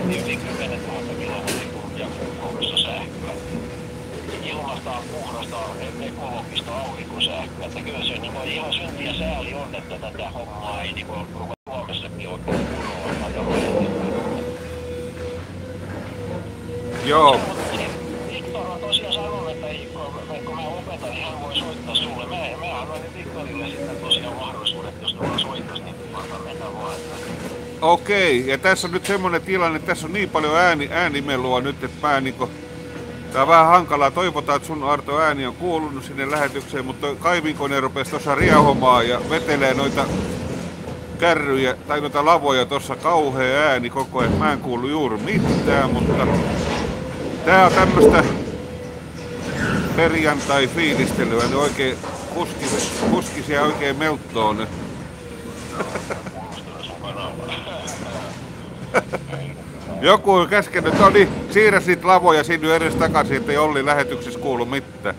on yli 10 000 kilowattituntia kuukaudessa sähköä ilmasta puhdasta ekologista aurinkosähköä. Että kyllä se niin ihan syntiä sääli on, että tätä hommaa ei niin kuin Suomessakin oikein kunnolla ajamaan. Joo, Viktor on tosiaan sanonut, että kun, kun mä opetan, niin hän voi soittaa sulle. Mä, mä annoin Viktorille sitten tosiaan mahdollisuudet, jos ne vaan soittaisi, niin tuota mennä vaan. Että okei. Ja tässä on nyt semmonen tilanne, että tässä on niin paljon ääni, äänimelua nyt, että mä niinku... Tää on vähän hankalaa. Toivotaan, että sun Arto ääni on kuulunut sinne lähetykseen, mutta kaivinkone rupesi tuossa riehomaan ja vetelee noita kärryjä tai noita lavoja tuossa kauhea ääni koko ajan. Mä en kuulu juuri mitään, mutta tää on tämmöstä perjantai-fiilistelyä. Ne oikein kuskisi, kuskisia oikein melttoon. Joku on käskenyt, no niin, siirrä sit lavoja sinne edes takaisin, ettei Olli lähetyksessä kuulu mitään.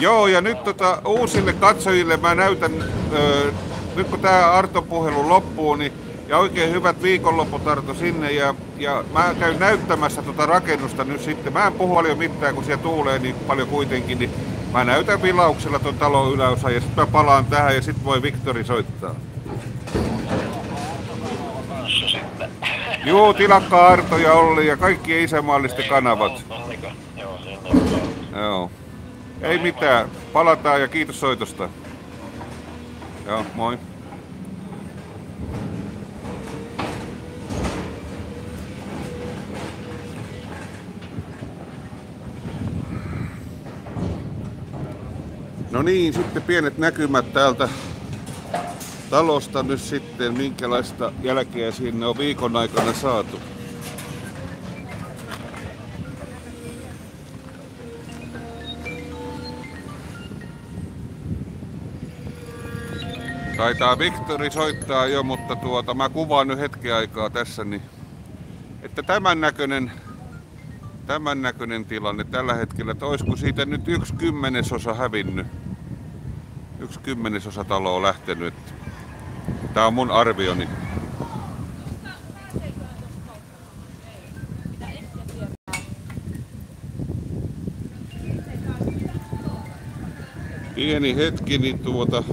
Joo, ja nyt tota, uusille katsojille mä näytän, öö, nyt kun tää Arton puhelu loppuu, niin ja oikein hyvät viikonloput Arto sinne ja, ja mä käyn näyttämässä tota rakennusta nyt sitten. Mä en puhu paljon mitään, kun siellä tuulee niin paljon kuitenkin, niin mä näytän vilauksella ton talon yläosa ja sitten mä palaan tähän ja sitten voi Viktori soittaa. Juu, tilakkaa Arto ja Olli ja kaikki isämaallisten kanavat. Joo. Joo. Ei mitään. Palataan ja kiitos soitosta. Joo, moi. No niin, sitten pienet näkymät täältä talosta nyt sitten, minkälaista jälkeä sinne on viikon aikana saatu. Taitaa Viktori soittaa jo, mutta tuota, mä kuvaan nyt hetken aikaa tässä, niin että tämän näköinen, tämän näköinen tilanne tällä hetkellä, että olisiko siitä nyt yksi kymmenesosa hävinnyt. Yksi kymmenesosa taloa lähtenyt. Tää on mun arvioni. Pieni hetki, niin tuota,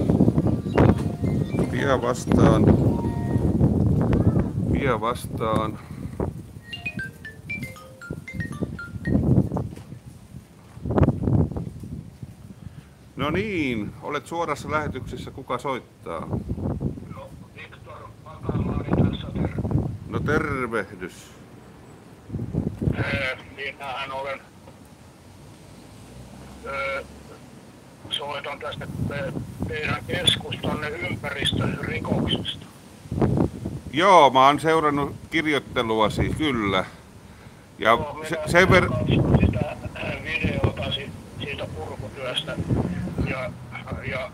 pian vastaan. Pian vastaan. No niin, olet suorassa lähetyksessä. Kuka soittaa? No, Viktor Pakalaari tässä terve. No tervehdys. Öö, Minähän olen... Öö, soitan tästä te- teidän keskustanne ympäristörikoksesta. Joo, mä oon seurannut kirjoitteluasi, kyllä. Ja Joo, se, sen ver... katson sitä äh, videota si- siitä purkutyöstä ja, ja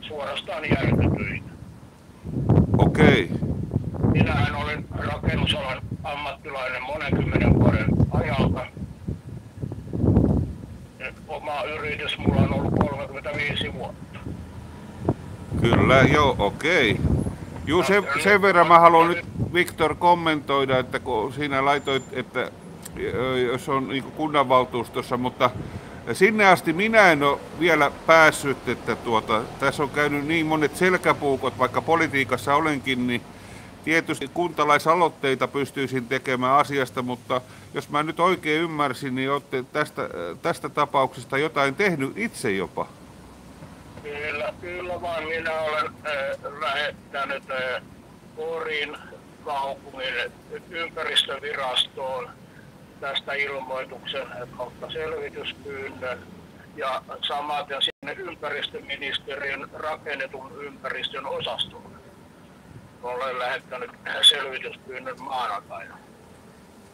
suorastaan järkytyin. Okei. Minähän olen rakennusalan ammattilainen monenkymmenen vuoden ajalta. Ja Oma yritys mulla on ollut 35 vuotta. Kyllä, joo, okei. Juu, sen, sen verran mä haluan nyt Viktor kommentoida, että kun siinä laitoit, että jos on niin kunnanvaltuustossa, mutta sinne asti minä en ole vielä päässyt, että tuota, tässä on käynyt niin monet selkäpuukot, vaikka politiikassa olenkin, niin tietysti kuntalaisaloitteita pystyisin tekemään asiasta, mutta jos mä nyt oikein ymmärsin, niin olette tästä, tästä tapauksesta jotain tehnyt itse jopa. Kyllä, kyllä vaan minä olen äh, lähettänyt äh, Porin kaupungin ympäristövirastoon tästä ilmoituksen kautta selvityspyynnön ja samaten sinne ympäristöministeriön rakennetun ympäristön osastoon. Olen lähettänyt selvityspyynnön maanantaina.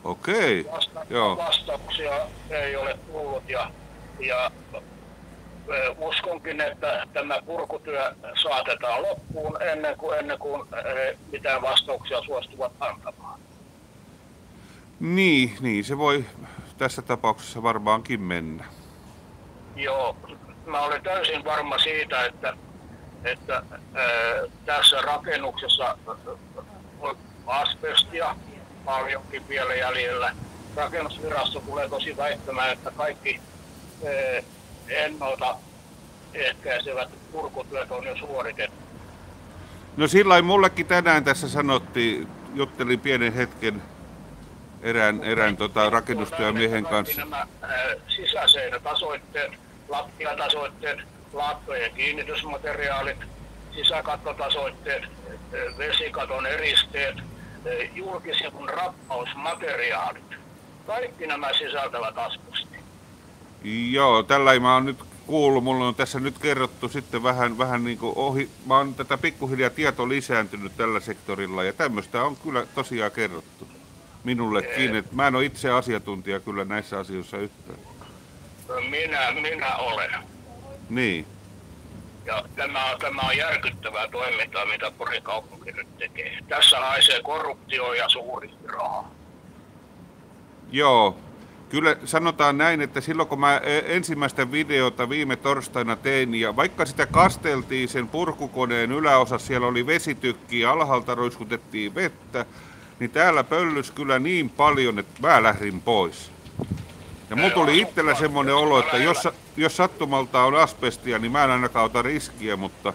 Okei, Vasta- joo. vastauksia ei ole tullut ja, ja uskonkin, että tämä purkutyö saatetaan loppuun ennen kuin, ennen kuin mitään vastauksia suostuvat antamaan. Niin, niin se voi tässä tapauksessa varmaankin mennä. Joo, mä olen täysin varma siitä, että, että ö, tässä rakennuksessa on asbestia paljonkin vielä jäljellä. Rakennusvirasto tulee tosi väittämään, että kaikki ö, ennalta ehkäisevät purkutyöt on jo suoritettu. No sillä mullekin tänään tässä sanottiin, juttelin pienen hetken erään, erään tota, rakennustyömiehen kanssa. Nämä ö, sisäseinätasoitteet, lattiatasoitteet, laattojen kiinnitysmateriaalit, sisäkattotasoitteet, ö, vesikaton eristeet, ö, julkisivun rappausmateriaalit. Kaikki nämä sisältävät asbestia. Joo, tällä mä oon nyt kuullut, mulla on tässä nyt kerrottu sitten vähän, vähän niin kuin ohi, mä oon tätä pikkuhiljaa tieto lisääntynyt tällä sektorilla ja tämmöistä on kyllä tosiaan kerrottu minullekin, että mä en ole itse asiantuntija kyllä näissä asioissa yhtään. Minä, minä olen. Niin, Ja tämä, on- tämä on järkyttävää toimintaa, mitä Porin kaupunki nyt tekee. Tässä haisee korruptio ja suuri raha. joo. Kyllä sanotaan näin, että silloin kun mä e, ensimmäistä videota viime torstaina tein, ja vaikka sitä kasteltiin sen purkukoneen yläosassa, siellä oli vesitykki ja alhaalta ruiskutettiin vettä, niin täällä pöllys kyllä niin paljon, että mä lähdin pois. Ja mulla tuli itsellä semmoinen olo, että jos, jos sattumalta on asbestia, niin mä en ainakaan ota riskiä, mutta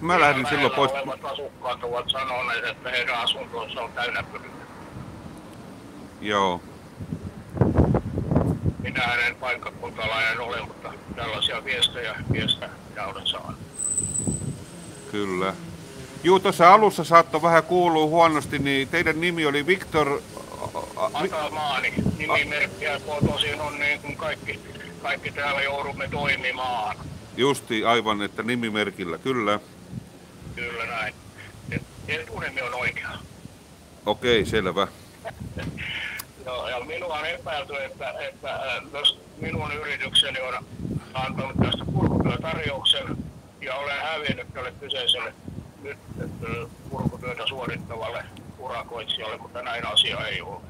mä lähdin silloin pois. asukkaat ovat sanoneet, että heidän asuntonsa on täynnä pölyä. Joo, Minä en paikkakuntalainen ole, mutta tällaisia viestejä, viestejä olen saanut. kyllä. Juu, tuossa alussa saattoi vähän kuulua huonosti, niin teidän nimi oli Viktor... a- Vi- Atamaani nimimerkkiä, kun tosin on niin kuin kaikki, kaikki täällä joudumme toimimaan. Justi aivan, että nimimerkillä, kyllä. Kyllä näin. Et- Etunimi on oikea. Okei, selvä. Joo, ja minua on epäilty, että, että äh, myös minun yritykseni on antanut tästä purkutyötarjouksen ja olen hävinnyt tälle kyseiselle äh, purkutyötä suorittavalle urakoitsijalle, mutta näin asia ei ole.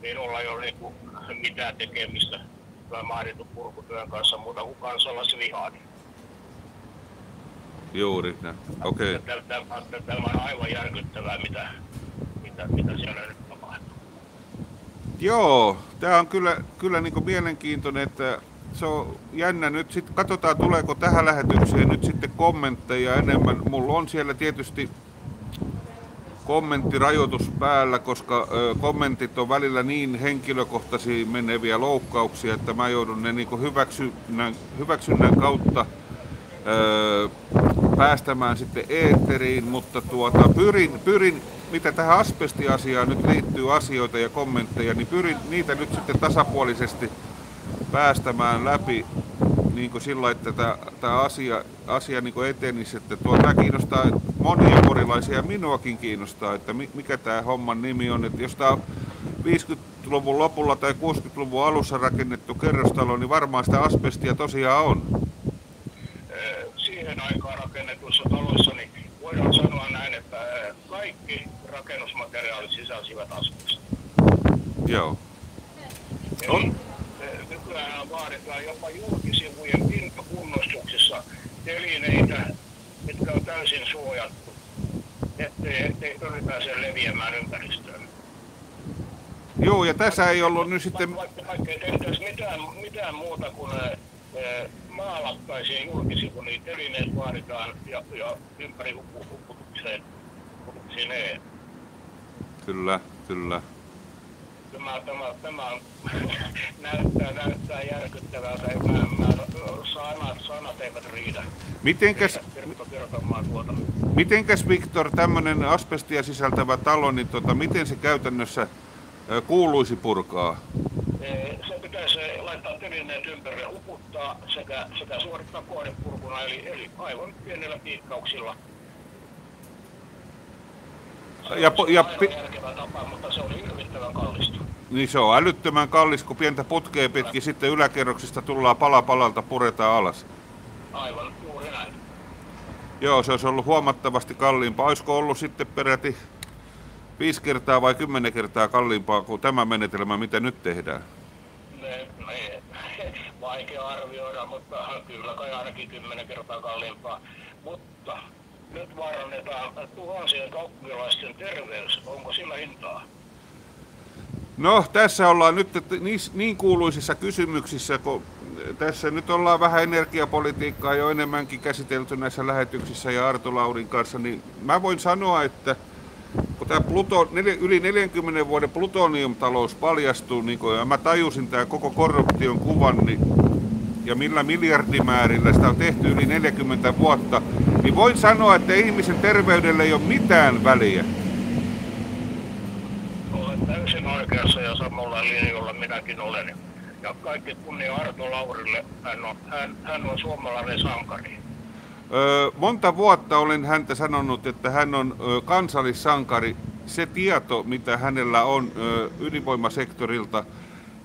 Minulla ei ole niinku mitään tekemistä tämän mainitun purkutyön kanssa muuta kuin kansalaisvihani. Juuri näin. Okei. Tämä, tämä, tämä on aivan järkyttävää, mitä, mitä, mitä siellä nyt tapahtuu. Joo, tämä on kyllä, kyllä niin mielenkiintoinen, että se on jännä nyt. Sitten katsotaan, tuleeko tähän lähetykseen nyt sitten kommentteja enemmän. Mulla on siellä tietysti kommenttirajoitus päällä, koska kommentit on välillä niin henkilökohtaisiin meneviä loukkauksia, että mä joudun ne niin hyväksynnän, hyväksynnän kautta päästämään sitten eetteriin, mutta tuota, pyrin, pyrin, mitä tähän asbestiasiaan nyt liittyy asioita ja kommentteja, niin pyrin niitä nyt sitten tasapuolisesti päästämään läpi niin kuin sillä, että tämä, asia, asia niin kuin etenisi. Että tuo, tämä kiinnostaa monia porilaisia ja minuakin kiinnostaa, että mi- mikä tämä homman nimi on. Että jos tämä on 50-luvun lopulla tai 60-luvun alussa rakennettu kerrostalo, niin varmaan sitä asbestia tosiaan on. Siihen aikaan rakennetuissa taloissa, niin voidaan sanoa näin, että kaikki rakennusmateriaalit sisälsivät asbestia. Joo. Eli On. Jopa julkisivujen pintakunnostuksissa telineitä, mitkä on täysin suojattu, ettei, ettei pöly pääse leviämään ympäristöön. Joo, ja tässä ei ollut nyt sitten... Vaikka, vaikka ei tehtäisi mitään, mitään muuta kuin maalattaisiin julkisivu, niin telineet vaaditaan ja, ja ympäri huputuksineen. Kyllä, kyllä. Tämä, tämä, tämä näyttää, näyttää järkyttävältä. Mä, mä sanat, sanat eivät riitä. Mitenkäs, tuota. mitenkäs Viktor, tämmöinen asbestia sisältävä talo, niin tota, miten se käytännössä kuuluisi purkaa? Se pitäisi laittaa telineet ympäri uputtaa sekä, sekä suorittaa kohdepurkuna, eli, eli aivan pienellä piikkauksilla. Ja ja aivan pi- järkevä tapa, mutta se oli hirvittävän kallista. Niin se on älyttömän kallis, kun pientä putkea pitkin sitten yläkerroksista tullaan pala palalta puretaan alas. Aivan juuri näin. Joo, se olisi ollut huomattavasti kalliimpaa. Olisiko ollut sitten peräti viisi kertaa vai kymmenen kertaa kalliimpaa kuin tämä menetelmä, mitä nyt tehdään? Ne, ne, vaikea arvioida, mutta kyllä kai ainakin kymmenen kertaa kalliimpaa. Mutta nyt vaarannetaan tuhansien kaupunkilaisten terveys. Onko sillä hintaa? No, tässä ollaan nyt niin kuuluisissa kysymyksissä, kun tässä nyt ollaan vähän energiapolitiikkaa jo enemmänkin käsitelty näissä lähetyksissä ja Arto Laurin kanssa, niin mä voin sanoa, että kun tämä Pluto, yli 40 vuoden plutoniumtalous paljastuu, niin kun, ja mä tajusin tämä koko korruption kuvan, niin, ja millä miljardimäärillä sitä on tehty yli 40 vuotta, niin voin sanoa, että ihmisen terveydelle ei ole mitään väliä. Olet täysin oikeassa ja samalla linjalla minäkin olen. Ja kaikki kunnia Arto Laurille. Hän on, hän, hän on suomalainen sankari. Öö, monta vuotta olen häntä sanonut, että hän on ö, kansallissankari. Se tieto, mitä hänellä on ö, ydinvoimasektorilta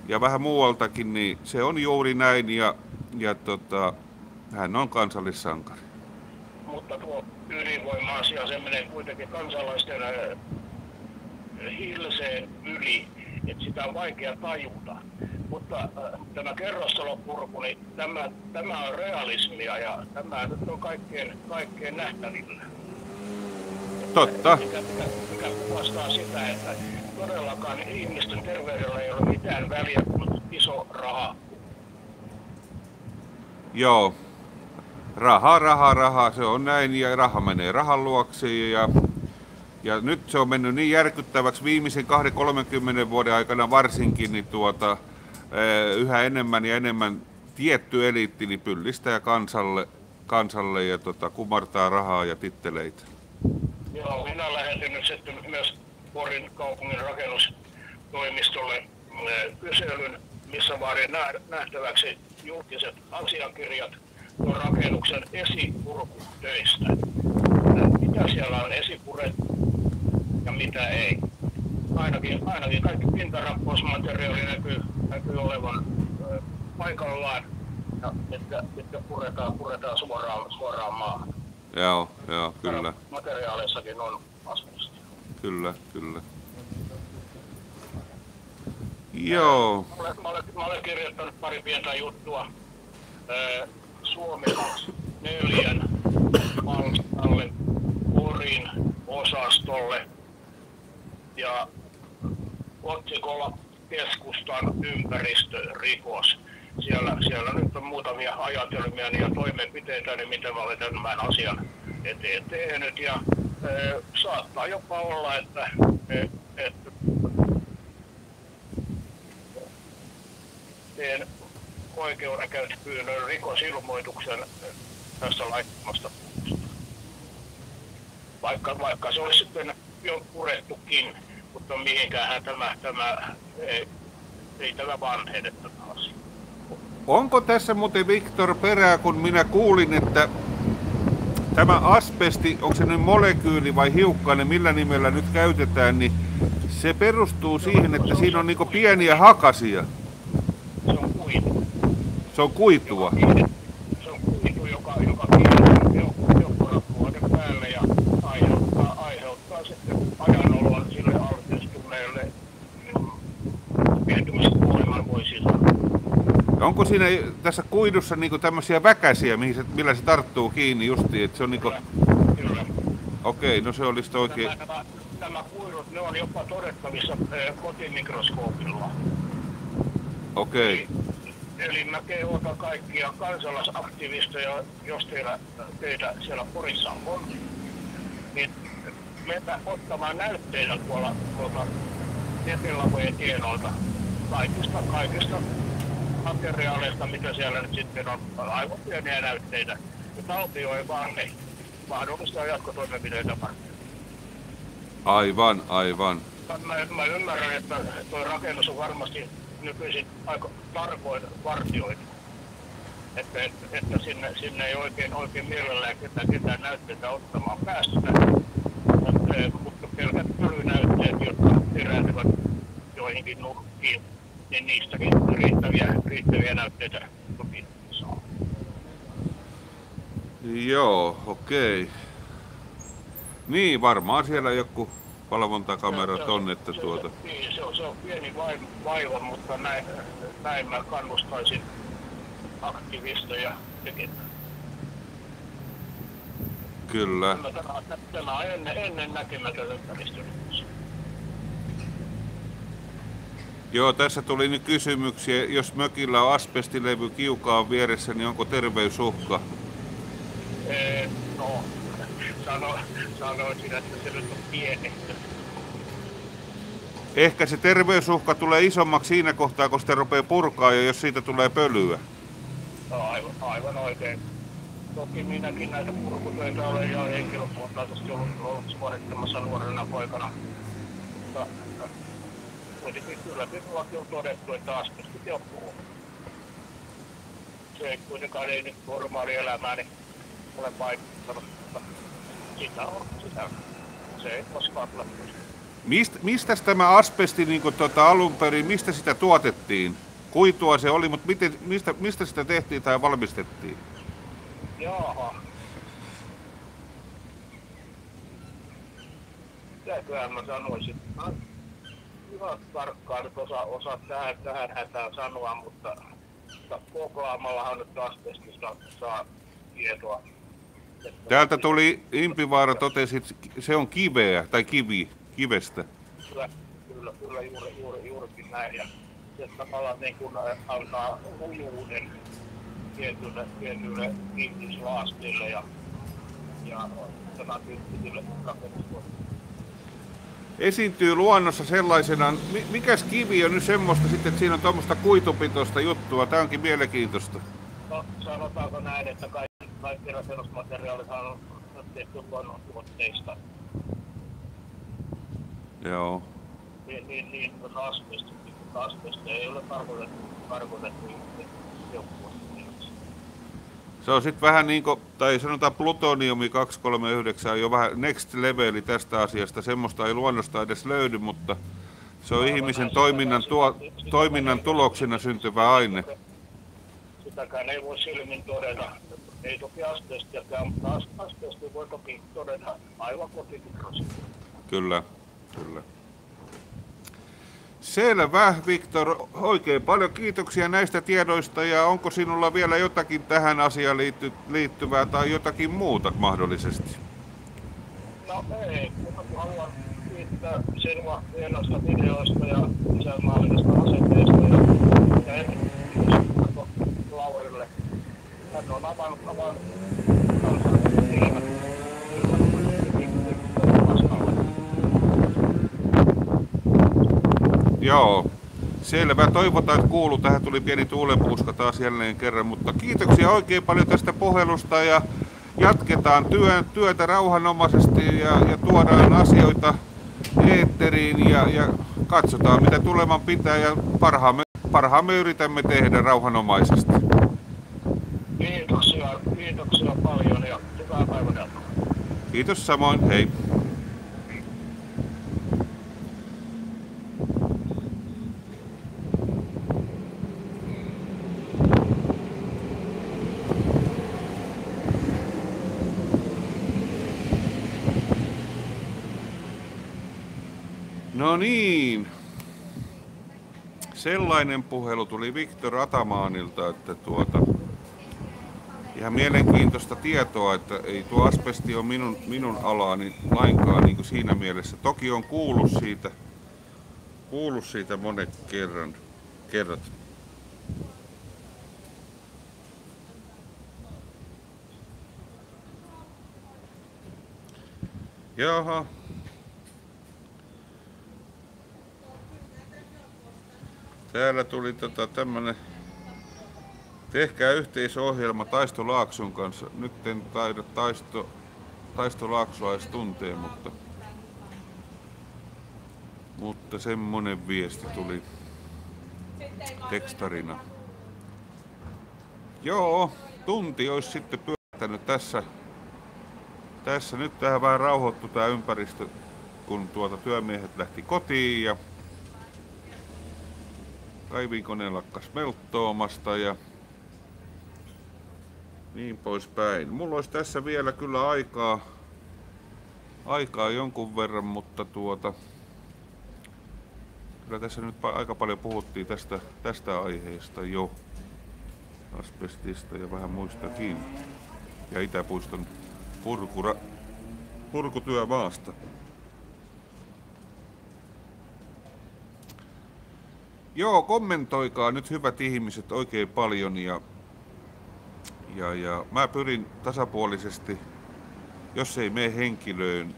ja vähän muualtakin, niin se on juuri näin ja, ja tota, hän on kansallissankari. Mutta tuo ydinvoima-asia, se menee kuitenkin kansalaisten hilseen yli, että sitä on vaikea tajuta. Mutta tämä kerrostalopurku, niin tämä, tämä on realismia ja tämä nyt on kaikkien, kaikkien nähtävillä. Totta. Mikä, mikä, mikä kuvastaa sitä, että todellakaan ihmisten terveydellä ei ole mitään väliä, kun iso raha. Joo. Raha, raha, raha, se on näin ja raha menee rahan luoksi ja, ja nyt se on mennyt niin järkyttäväksi viimeisen 2-30 vuoden aikana varsinkin, niin tuota, eh, yhä enemmän ja enemmän tietty eliitti niin pyllistää kansalle, kansalle ja tota, kumartaa rahaa ja titteleitä. Joo, minä lähetin nyt sitten myös Porin kaupungin rakennustoimistolle eh, kyselyn, missä vaadin nä- nähtäväksi julkiset asiakirjat tuon rakennuksen esipurkutöistä. Mitä siellä on esipurettu ja mitä ei. Ainakin, ainakin kaikki pintarappausmateriaali näkyy, näkyy olevan paikallaan, ja mitkä, mitkä puretaan, puretaan suoraan, suoraan maahan. Joo, joo, kyllä, Materiaaleissakin on asbestia. kyllä, kyllä. Joo, Mä olen, mä, olen, mä olen kirjoittanut pari pientä juttua Suomi 24 palstalle, Porin osastolle ja otsikolla keskustan ympäristörikos. Siellä, siellä nyt on muutamia ajatelmia ja toimenpiteitä, niin miten mä olen tämän asian eteen tehnyt. Ja ää, saattaa jopa olla, että, e- että teen oikeudenkäyntipyynnön rikosilmoituksen tästä laittomasta puusta. Vaikka, vaikka se olisi sitten jo purettukin, mutta mihinkään tämä, tämä ei, ei tämä vanhene tämä asia. Onko tässä muuten Viktor perää, kun minä kuulin, että tämä asbesti, onko se nyt molekyyli vai hiukkainen, millä nimellä nyt käytetään, niin se perustuu siihen, että siinä on niinku pieniä hakasia. Se on kuitu. Se on kuitua. Se on kuitu, joka, joka päälle ja aiheuttaa, aiheuttaa sitten sille altistuneelle pientymiskuoleman voi. Onko siinä tässä kuidussa niinku tämmöisiä väkäsiä, mihin se, millä se tarttuu kiinni justiin, että se on niinku, Kyllä. okei, no se olisi oikein, Nämä, nämä, nämä kuidut, ne on jopa todettavissa eh, kotimikroskoopilla. okei. Eli mä kehotan kaikkia kansalaisaktivisteja, jos teillä, teitä siellä Porissa on, niin mennä ottamaan näytteitä tuolla tuolta etelävojen tienoilta kaikista, kaikista materiaaleista, mitä siellä nyt sitten on, aivan pieniä näytteitä. Mutta valtio ei vaan ne mahdollistaa jatkotoimenpiteitä varten. Aivan, aivan. Mä, mä ymmärrän, että tuo rakennus on varmasti nykyisin aika tarkoin vartioitu. Että, että, että sinne, sinne ei oikein, oikein mielellään ketään, ketään näytteitä ottamaan päästä. Mutta, mutta pelkät pölynäytteet, jotka kerääntyvät joihinkin nurkkiin, niin niistäkin riittäviä, riittäviä näytteitä toki saa. Joo, okei. Niin, varmaan siellä joku valvontakamerat on, että se, tuota... Se, niin, se, on, se on pieni vaiva, mutta näin, näin mä kannustaisin aktivisteja tekemään. Kyllä. Tämä, tämä, on ennen, ennen näkemätön. Joo, tässä tuli nyt kysymyksiä. Jos mökillä on asbestilevy kiukaan vieressä, niin onko terveysuhka? Ee, no, sano, sanoisin, että se nyt on pieni. Ehkä se terveysuhka tulee isommaksi siinä kohtaa, kun sitä rupeaa purkaa ja jos siitä tulee pölyä. No, aivan, aivan oikein. Toki minäkin näitä purkutöitä olen jo henkilökohtaisesti ollut, ollut suorittamassa nuorena poikana. Mutta kuitenkin kyllä minullakin on todettu, että asbesti joku Se ei kuitenkaan ei nyt normaali elämääni ole vaikuttanut, mutta sitä on, sitä, se ei koskaan tule pystyä. Mist, mistä tämä asbesti niin tota, alun perin, mistä sitä tuotettiin? Kuitua se oli, mutta miten, mistä, mistä sitä tehtiin tai valmistettiin? Jaha. Mitäköhän mä sanoisin? Mä ihan tarkkaan nyt osaa, osaa tähän, tähän hätään sanoa, mutta, mutta kokoamallahan nyt asbestista saa tietoa. Täältä tuli Impivaara totesi, että se on kiveä tai kivi, kivestä. Kyllä, kyllä, kyllä juuri, juuri, juurikin näin. Ja se tavallaan niin kuin äh, antaa lujuuden tietylle, tietylle ihmislaasteille ja, ja tämän tyyppisille rakennustuotteille. Esiintyy luonnossa sellaisena, mi- mikäs kivi on nyt semmoista sitten, että siinä on tuommoista kuitupitoista juttua, tämä onkin mielenkiintoista. No, sanotaanko näin, että kaikki, kaikki rakennusmateriaalit on tehty luonnontuotteista. Joo. Niin, niin, niin asbesti. Asbesti ei ole tarkoitettu, tarkoitettu Se on sitten vähän niin kuin, tai sanotaan plutoniumi 239 on jo vähän next leveli tästä asiasta. Semmoista ei luonnosta edes löydy, mutta se on ihmisen toiminnan, tuo, toiminnan tuloksena syntyvä aine. Sitäkään ei voi silmin todeta. Ei toki asbestiakään, mutta as- asbesti voi toki todeta aivan kotimikroskoopilla. Kyllä, kyllä. Selvä, Viktor. Oikein paljon kiitoksia näistä tiedoista ja onko sinulla vielä jotakin tähän asiaan liitty, liittyvää tai jotakin muuta mahdollisesti? No ei, mutta haluan kiittää sinua hienoista videoista ja isänmaallisesta asenteesta ja, ja erityisesti Laurille. Hän on avannut, avannut Joo, selvä. Toivotaan, että kuuluu. Tähän tuli pieni tuulenpuuska taas jälleen kerran, mutta kiitoksia oikein paljon tästä puhelusta ja jatketaan työ, työtä rauhanomaisesti ja, ja tuodaan asioita eetteriin ja, ja katsotaan mitä tuleman pitää ja parhaamme, parhaamme yritämme tehdä rauhanomaisesti. Kiitoksia, kiitoksia paljon ja hyvää päivän jatkoa. Kiitos samoin, hei. No niin. Sellainen puhelu tuli Viktor Atamaanilta, että tuota, ihan mielenkiintoista tietoa, että ei tuo asbesti ole minun, minun alaani lainkaan niin kuin siinä mielessä. Toki on kuullut siitä, kuullut siitä monet kerran, kerrat. Jaha. Täällä tuli tota tämmönen Tehkää yhteisohjelma Taisto Laakson kanssa. Nyt en taida Taisto, Taisto Laaksoa edes tuntee, mutta, mutta semmonen viesti tuli tekstarina. Joo, tunti olisi sitten pyörittänyt tässä. Tässä nyt tähän vähän rauhoittu tämä ympäristö, kun tuota työmiehet lähti kotiin ja kaivinkone lakkas melttoomasta ja niin poispäin. Mulla olisi tässä vielä kyllä aikaa, aikaa jonkun verran, mutta tuota, kyllä tässä nyt aika paljon puhuttiin tästä, tästä aiheesta jo. Asbestista ja vähän muistakin. Ja Itäpuiston purkura, purkutyömaasta. Joo, kommentoikaa nyt hyvät ihmiset oikein paljon ja, ja, ja mä pyrin tasapuolisesti, jos ei mene henkilöön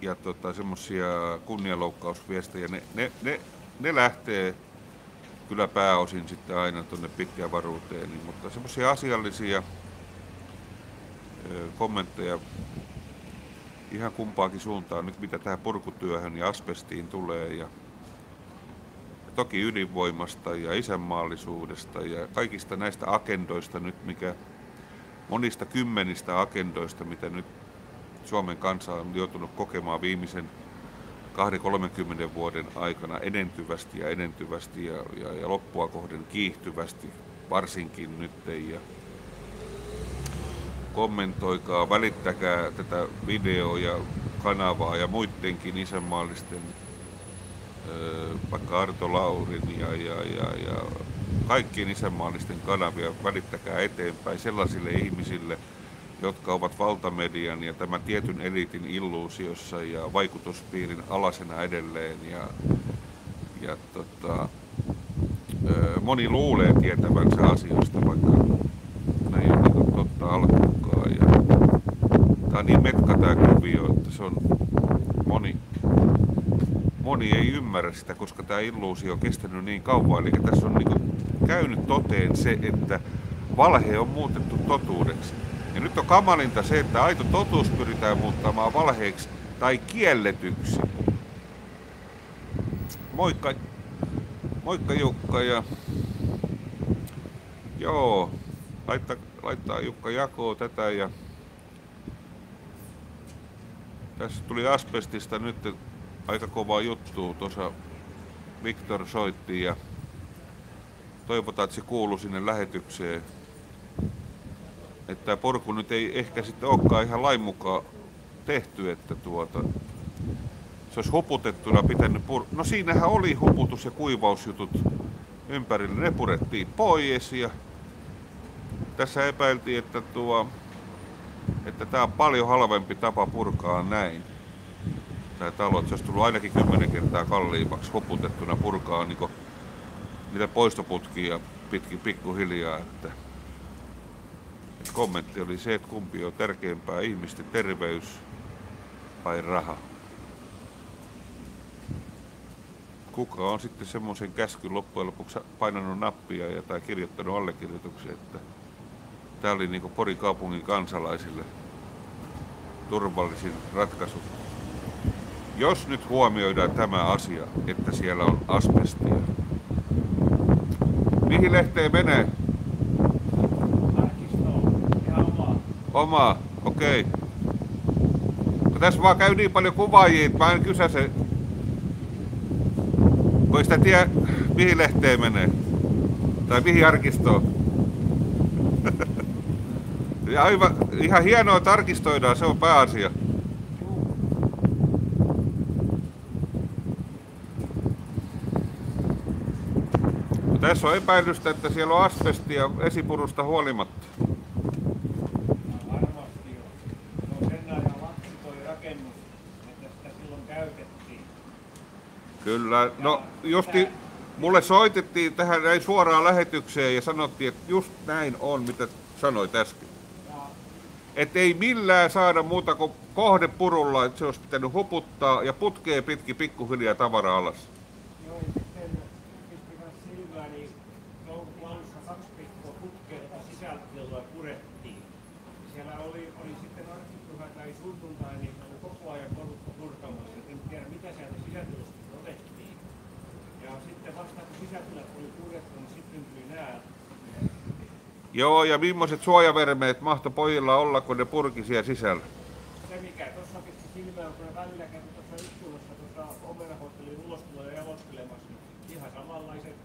ja tota, semmosia kunnianloukkausviestejä, ne, ne, ne, ne lähtee kyllä pääosin sitten aina tuonne pitkään varuuteen, niin, mutta semmoisia asiallisia ö, kommentteja ihan kumpaakin suuntaan nyt mitä tähän purkutyöhön ja asbestiin tulee ja toki ydinvoimasta ja isänmaallisuudesta ja kaikista näistä agendoista nyt, mikä monista kymmenistä agendoista, mitä nyt Suomen kansa on joutunut kokemaan viimeisen 2-30 vuoden aikana edentyvästi ja edentyvästi ja, ja, ja loppua kohden kiihtyvästi, varsinkin nyt. Ja kommentoikaa, välittäkää tätä videoa ja kanavaa ja muidenkin isänmaallisten vaikka Arto Laurin ja, ja, ja, ja kaikkien isänmaallisten kanavia välittäkää eteenpäin sellaisille ihmisille, jotka ovat valtamedian ja tämän tietyn eliitin illuusiossa ja vaikutuspiirin alasena edelleen. Ja, ja tota, moni luulee tietävänsä asioista, vaikka ne ei ole niin totta alkuunkaan. Ja, tämä on niin metka tämä kuvio, että se on moni, moni ei ymmärrä sitä, koska tämä illuusio on kestänyt niin kauan. Eli tässä on niin käynyt toteen se, että valhe on muutettu totuudeksi. Ja nyt on kamalinta se, että aito totuus pyritään muuttamaan valheeksi tai kielletyksi. Moikka, moikka Jukka ja joo, laittaa, laittaa Jukka jakoo tätä ja tässä tuli asbestista nyt aika kova juttu. Tuossa Viktor soitti ja toivotaan, että se kuuluu sinne lähetykseen. Että porku nyt ei ehkä sitten olekaan ihan lain mukaan tehty, että tuota, se olisi huputettuna pitänyt pur... No siinähän oli huputus- ja kuivausjutut ympärillä. Ne purettiin pois ja tässä epäiltiin, että tuo, että tämä on paljon halvempi tapa purkaa näin. Tämä talo, että se olisi tullut ainakin kymmenen kertaa kalliimmaksi huputettuna purkaa niin niitä poistoputkia pitkin pikkuhiljaa. Että, että kommentti oli se, että kumpi on tärkeämpää, ihmisten terveys vai raha. Kuka on sitten semmoisen käskyn loppujen lopuksi painanut nappia ja tai kirjoittanut allekirjoituksen, että tämä oli niin Porin kaupungin kansalaisille turvallisin ratkaisu. Jos nyt huomioidaan tämä asia, että siellä on asbestia. Mihin lehteen menee? Oma, okei. Okay. No tässä vaan käy niin paljon kuvaajia, että mä en kysäse. Kun ei sitä tiedä, mihin lehteen menee. Tai mihin arkistoon. ja aivan, ihan hienoa tarkistoidaan, se on pääasia. No Tässä on epäilystä, että siellä on asbestia esipurusta huolimatta. Kyllä, no justi mulle soitettiin tähän näin suoraan lähetykseen ja sanottiin, että just näin on, mitä sanoit äsken. Että ei millään saada muuta kuin kohde purulla, että se olisi pitänyt huputtaa ja putkee pitki pikkuhiljaa tavara alas. joo, ja sitten pisti myös silmään, niin toukokuun alussa kaksi viikkoa oli sunnuntai, niin oli koko ajan porukka purkamassa. En tiedä mitä sieltä sisätilosta otettiin. Ja sitten vasta kun sisätilat oli purettu, niin sitten tuli nämä Joo, ja millaiset suojavermeet mahto pojilla olla, kun ne purki siellä sisällä? se mikä tuossa pisti silmään, kun ne välillä kävi tuossa ikkunassa tuossa omenahotellin ulostuloja jalottelemassa, niin ihan samanlaiset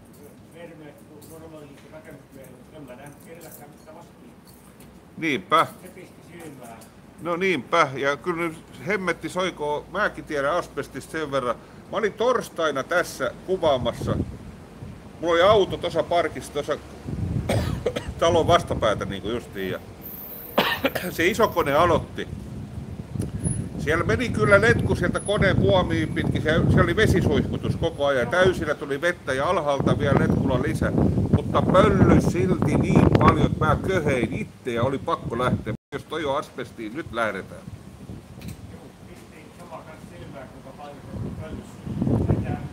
vermeet kuin normaalisti rakennusmiehellä, mutta en mä nähnyt kenelläkään mitä vastiin. Niinpä. Se pisti silmään. No niinpä, ja kyllä nyt hemmetti soikoo, mäkin tiedän asbestista sen verran. Mä olin torstaina tässä kuvaamassa. Mulla oli auto tuossa parkissa, tuossa talon vastapäätä niin kuin justiin. Ja se iso kone aloitti. Siellä meni kyllä letku sieltä koneen puomiin pitkin. Se, se oli vesisuihkutus koko ajan. Täysillä tuli vettä ja alhaalta vielä letkulla lisää. Mutta pölly silti niin paljon, että mä köhein itse ja oli pakko lähteä. Jos toi on asbestiin, nyt lähdetään.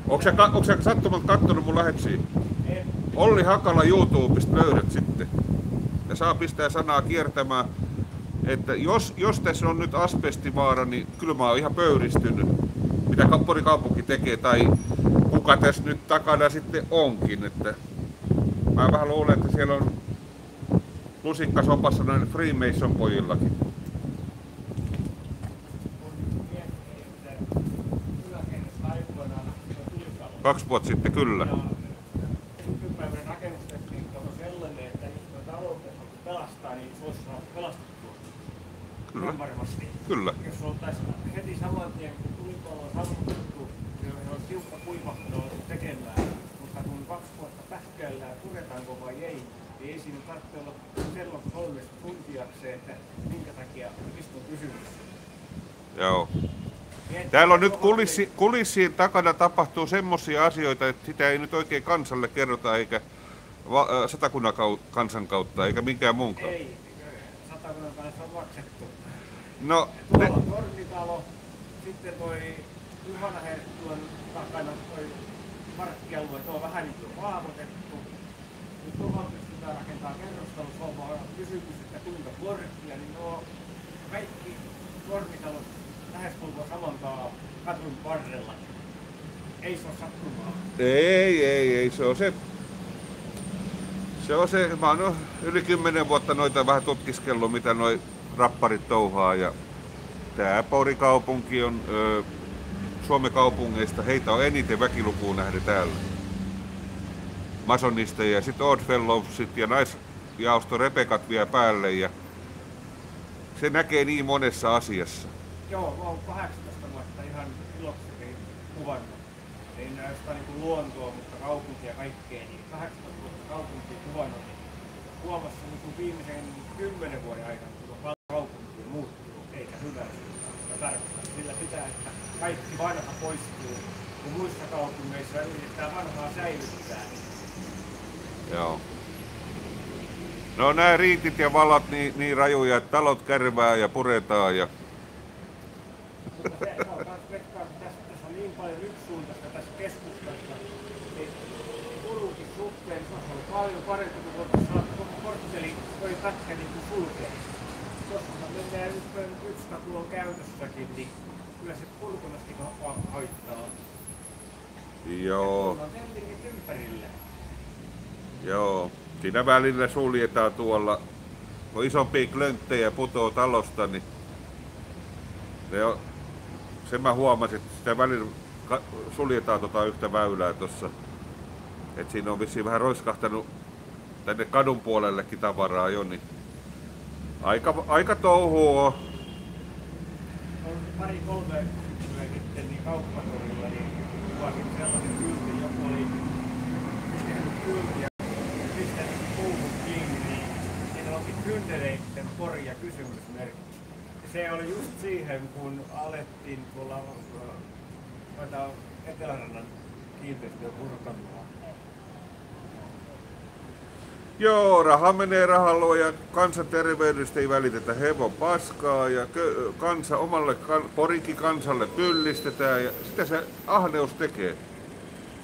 Onko sä, sä sattumalta kattonut mun lähetyksiä? Olli Hakala YouTubesta löydät sitten. Ja saa pistää sanaa kiertämään, että jos, jos tässä on nyt asbestivaara, niin kyllä mä oon ihan pöyristynyt, mitä Porin kaupunki tekee, tai kuka tässä nyt takana sitten onkin. Että mä vähän luulen, että siellä on lusikkasopassa näin Freemason pojillakin. Kaksi vuotta sitten kyllä. Ja nykypäivän rakennustekniikka on sellainen, että jos me taloutta pelastaa, niin se olisi saanut pelastettua. Kyllä. Varmasti. Kyllä. Jos oltaisiin heti saman tien, kun tulipalo on sammutettu, niin on tiukka kuivahto tekemään. Mutta kun kaksi vuotta pähkäillään, puretaanko vai ei, niin ei siinä tarvitse olla kello kolmesta tuntiakseen, että minkä takia, mistä on kysymys. Joo. Täällä on nyt kulissi, kulissien takana tapahtuu semmoisia asioita, että sitä ei nyt oikein kansalle kerrota, eikä äh, satakunnan kansan kautta, eikä minkään muun kautta. Ei, satakunnan kanssa on maksettu. No, Tuolla on tornitalo, sitten toi Juhana Herttuan takana toi markkialue, tuo on vähän niin kuin raavoitettu. Nyt tuohon pystytään rakentamaan kerrostalo, se on vaan kysymys, että kuinka korkea, niin nuo kaikki tornitalot lähestulkoon samantaa kadun varrella. Ei se ole sattumaa. ei, ei, ei, se on se. Se on se, mä oon no, yli kymmenen vuotta noita vähän tutkiskellut, mitä noi rapparit touhaa. Ja tää Porikaupunki on ö, Suomen kaupungeista, heitä on eniten väkilukuun nähden täällä. Masonisteja ja sitten Oddfellowsit ja naisjaosto Repekat vielä päälle ja se näkee niin monessa asiassa. Joo, mä oon 18 vuotta ihan ilokseni kuvannut. Ei näe sitä niin luontoa, mutta kaupunkia kaikkea, niin 18 vuotta kaupunkia kuvannut, niin huomassa niin viimeisen 10 vuoden aikana, kun paljon kaupunki on muuttunut, eikä hyvää suuntaan. Mä tarkoitan sillä sitä, että kaikki vanha poistuu, kun muissa kaupungeissa yritetään vanhaa säilyttää. Joo. No nämä riitit ja valot niin, niin rajuja, että talot kärvää ja puretaan ja tässä, on niin paljon yksisuuntaista tässä keskustassa, niin Turunkin suhteen se on paljon parempi, kun voitaisiin saada koko kortteli toi pätkä niin kuin. Tuossa mennään nyt yksi käytössäkin, niin kyllä se haittaa. joo, Tuolla on Helsingin ympärillä. Joo. Siinä välillä suljetaan tuolla, kun isompia klönttejä putoo talosta, niin ne on, sen mä huomasin, että sitä välillä suljetaan tota yhtä väylää tuossa. Et siinä on vissiin vähän roiskahtanut tänne kadun puolellekin tavaraa jo, niin aika, aika touhua on. on pari kolme syksyä sitten niin kauppatorilla, niin kuvasin sellaisen kyltin, joku oli kyltiä ja pistänyt puuhun kiinni, niin kynteleitten pori ja kysymysmerkki. Se oli just siihen, kun alettiin tuolla äh, noita Etelärannan kiinteistöjä purkamaan. Joo, raha menee rahalloon ja kansanterveydestä ei välitetä hevon paskaa ja kansa omalle kan, porikin kansalle pyllistetään ja sitä se ahneus tekee.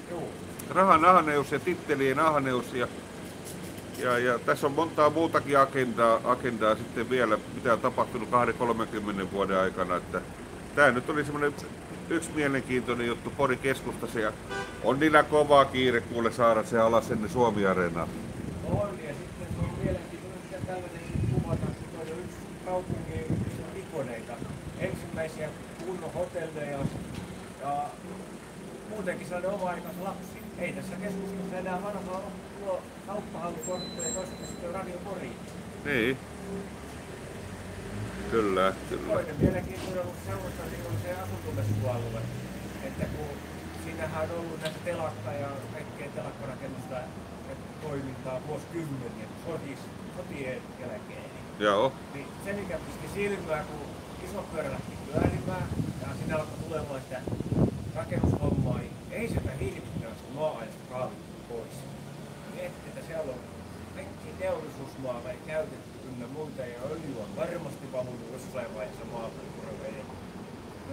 Joo. Rahan ahneus ja tittelien ahneus ja, Ja, ja tässä on montaa muutakin agendaa, agendaa sitten vielä, mitä on tapahtunut 2-30 vuoden aikana. Että tämä nyt oli semmoinen yksi mielenkiintoinen juttu Porin keskustassa ja on niillä kovaa kiire kuule saada se alas sinne Suomi-areenaan. On, ja sitten se on mielenkiintoinen, mitä tällainen kuvata, kun on yksi kaupungin ikoneita. Ensimmäisiä kunnon hotelleja ja muutenkin sellainen oma-aikansa lapsi. Ei tässä keskustassa enää vanhalla ole tuo kauppahallikortteja ja toisaalta sitten Radio Pori. Niin. Kyllä, kyllä. Toinen mielenkiintoinen on seurassa niin on se asuntomessualue. Että kun siinähän on ollut näitä telakka ja kaikkea telakkarakennusta toimintaa vuosikymmeniä, sotis, sotien jälkeen. Joo. Niin se mikä pisti silmää, kun iso pyörä lähti pyörimään ja siinä alkoi tulemaan sitä rakennushommaa, niin ei sieltä hiilipyörästä kaavittu pois. Miettii, että siellä on kaikki teollisuusmaalla käytetty ynnä muita ja öljy on varmasti valunut jossain vaiheessa maaperään.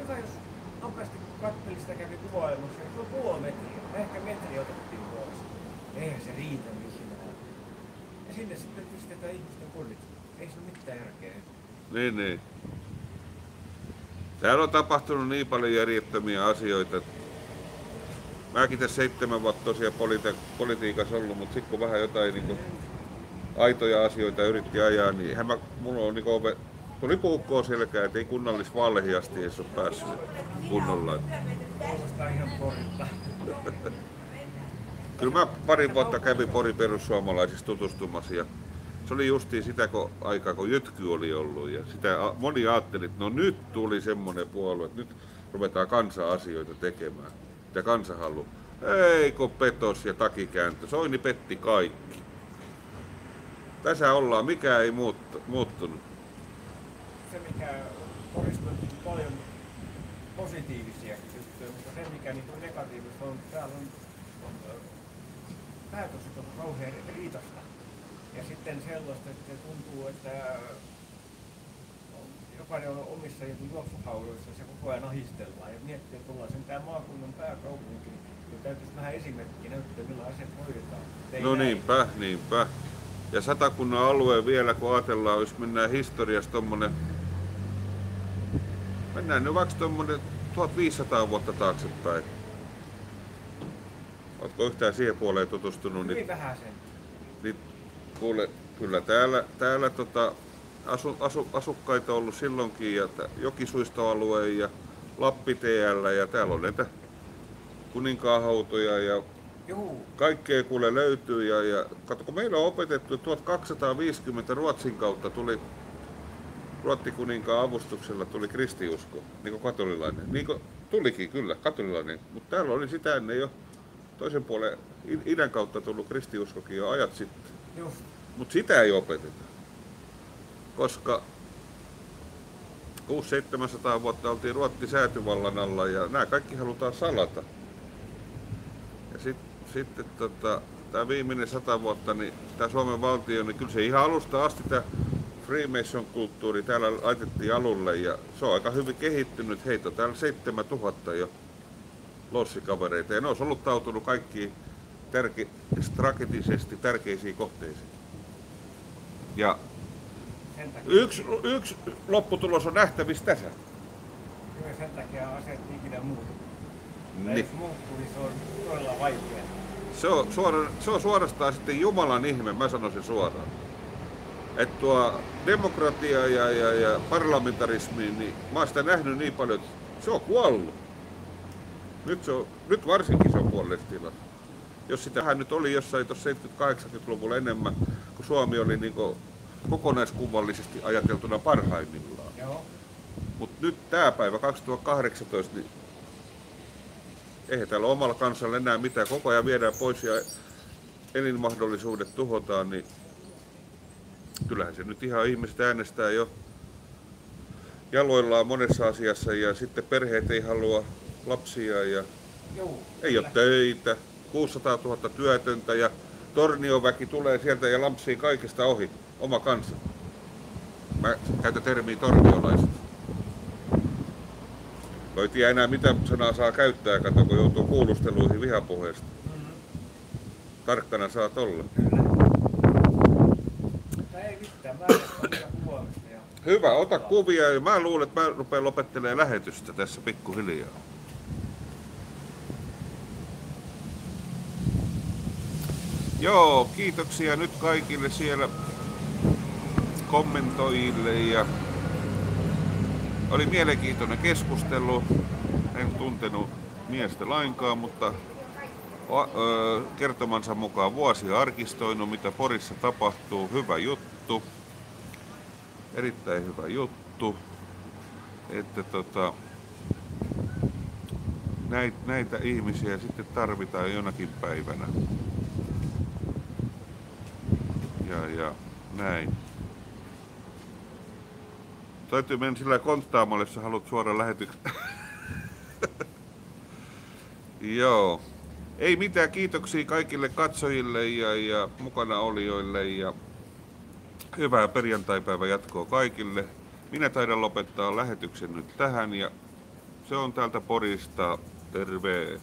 Hyvä, jos nopeasti katteli sitä kävi kuvailemassa, niin se on puoli metriä, ehkä metri otettiin pois. Eihän se riitä missään. Ja sinne sitten pistetään ihmisten kodit. Ei se ole mitään järkeä. Niin, niin. Täällä on tapahtunut niin paljon järjettömiä asioita. että Mäkin tässä seitsemän vuotta tosiaan politi- politiikassa ollut, mutta sitten kun vähän jotain niin kuin, aitoja asioita yritti ajaa, niin eihän mä, mulla on niin ove, tuli puukkoa selkää, että ei kunnallisvaaleihin asti edes ole päässyt kunnolla. Kyllä mä pari vuotta kävin Pori perussuomalaisissa tutustumassa ja se oli justiin sitä kun aikaa, kun Jytky oli ollut ja sitä moni ajatteli, että no nyt tuli semmoinen puolue, että nyt ruvetaan kansa-asioita tekemään. Ja kansa halu. Ei kun petos ja takikääntö. Soini petti kaikki. Tässä ollaan, mikä ei muuttu, muuttunut. Se mikä Porista on paljon positiivisia juttuja, mutta se mikä niin kuin negatiivista on, täällä on, on ö, päätökset on kauhean riitasta. Ja sitten sellaista, että tuntuu, että jokainen on omissa juoksuhaudoissa koko ajan ahistellaan ja miettii, että ollaan sen tämä maakunnan pääkaupunki, niin täytyisi vähän esimerkkiä näyttää, millä asiat hoidetaan. Et ei No näin. niinpä, niinpä. Ja satakunnan alue vielä, kun ajatellaan, jos mennään historiassa tommonen, mennään nyt vaikka tommonen 1500 vuotta taaksepäin. Oletko yhtään siihen puoleen tutustunut? Niin, Hyvin vähän sen. niin kuule, kyllä täällä, täällä tota, asu, asu, asukkaita on ollut silloinkin, ja Jokisuistoalue ja Lappi TL, ja täällä on näitä kuninkaanhautoja ja Juu, kaikkea kuule löytyy ja, ja kato, kun meillä on opetettu, että 1250 Ruotsin kautta tuli Ruottikuninkaan avustuksella tuli kristiusko, niin kuin katolilainen. Niin kuin tulikin kyllä, katolilainen, mutta täällä oli sitä ennen jo toisen puolen id- idän kautta tullut kristiuskokin jo ajat sitten. Mutta sitä ei opeteta, koska 600-700 vuotta oltiin Ruotti säätyvallan alla ja nämä kaikki halutaan salata. Ja sit, sitten tota, tämä viimeinen sata vuotta, niin tämä Suomen valtio, niin kyllä se ihan alusta asti tämä Freemason-kulttuuri täällä laitettiin alulle ja se on aika hyvin kehittynyt. Heitä on täällä 7000 jo lossikavereita ja ne on soluttautunut kaikkiin tärke, strategisesti tärkeisiin kohteisiin. Ja yksi, yksi lopputulos on nähtävissä tässä. Kyllä sen takia asiat ikinä muutu. Tai Niin. jos muuttuu, niin se on todella vaikea. Se on, suora, se on suorastaan sitten Jumalan ihme, mä sanon sen suoraan. Että tuo demokratia ja, ja, ja parlamentarismi, niin mä oon sitä nähnyt niin paljon, että se on kuollut. Nyt, se on, nyt varsinkin se on kuolleessa tilassa. Jos sitähän nyt oli jossain tuossa 70-80-luvulla enemmän, kun Suomi oli niin kokonaiskuvallisesti ajateltuna parhaimmillaan. Mutta nyt tämä päivä 2018, niin eihän täällä omalla kansalla enää mitään. Koko ajan viedään pois ja elinmahdollisuudet tuhotaan, niin kyllähän se nyt ihan ihmiset äänestää jo jaloillaan monessa asiassa ja sitten perheet ei halua lapsia ja Joo. ei ole töitä, 600 000 työtöntä ja tornioväki tulee sieltä ja lampsii kaikesta ohi, oma kansa. Mä käytän termiä torniolaiset. No ei tiedä enää mitä sanaa saa käyttää, kato kun joutuu kuulusteluihin vihapuheesta. Tarkkana saat olla. Hyvä, ota kuvia ja mä luulen, että mä rupean lopettelemaan lähetystä tässä pikkuhiljaa. Joo, kiitoksia nyt kaikille siellä kommentoijille ja oli mielenkiintoinen keskustelu. En tuntenut miestä lainkaan, mutta kertomansa mukaan vuosi arkistoinut, mitä Porissa tapahtuu. Hyvä juttu. Erittäin hyvä juttu. Että tota, näitä, näitä ihmisiä sitten tarvitaan jonakin päivänä. Ja, ja näin. Täytyy mennä sillä konttaamalle, jos haluat suoraan lähetyksen. Joo. Ei mitään, kiitoksia kaikille katsojille ja, ja mukana olijoille ja hyvää perjantaipäivän jatkoa kaikille. Minä taidan lopettaa lähetyksen nyt tähän ja se on täältä Porista. Terve!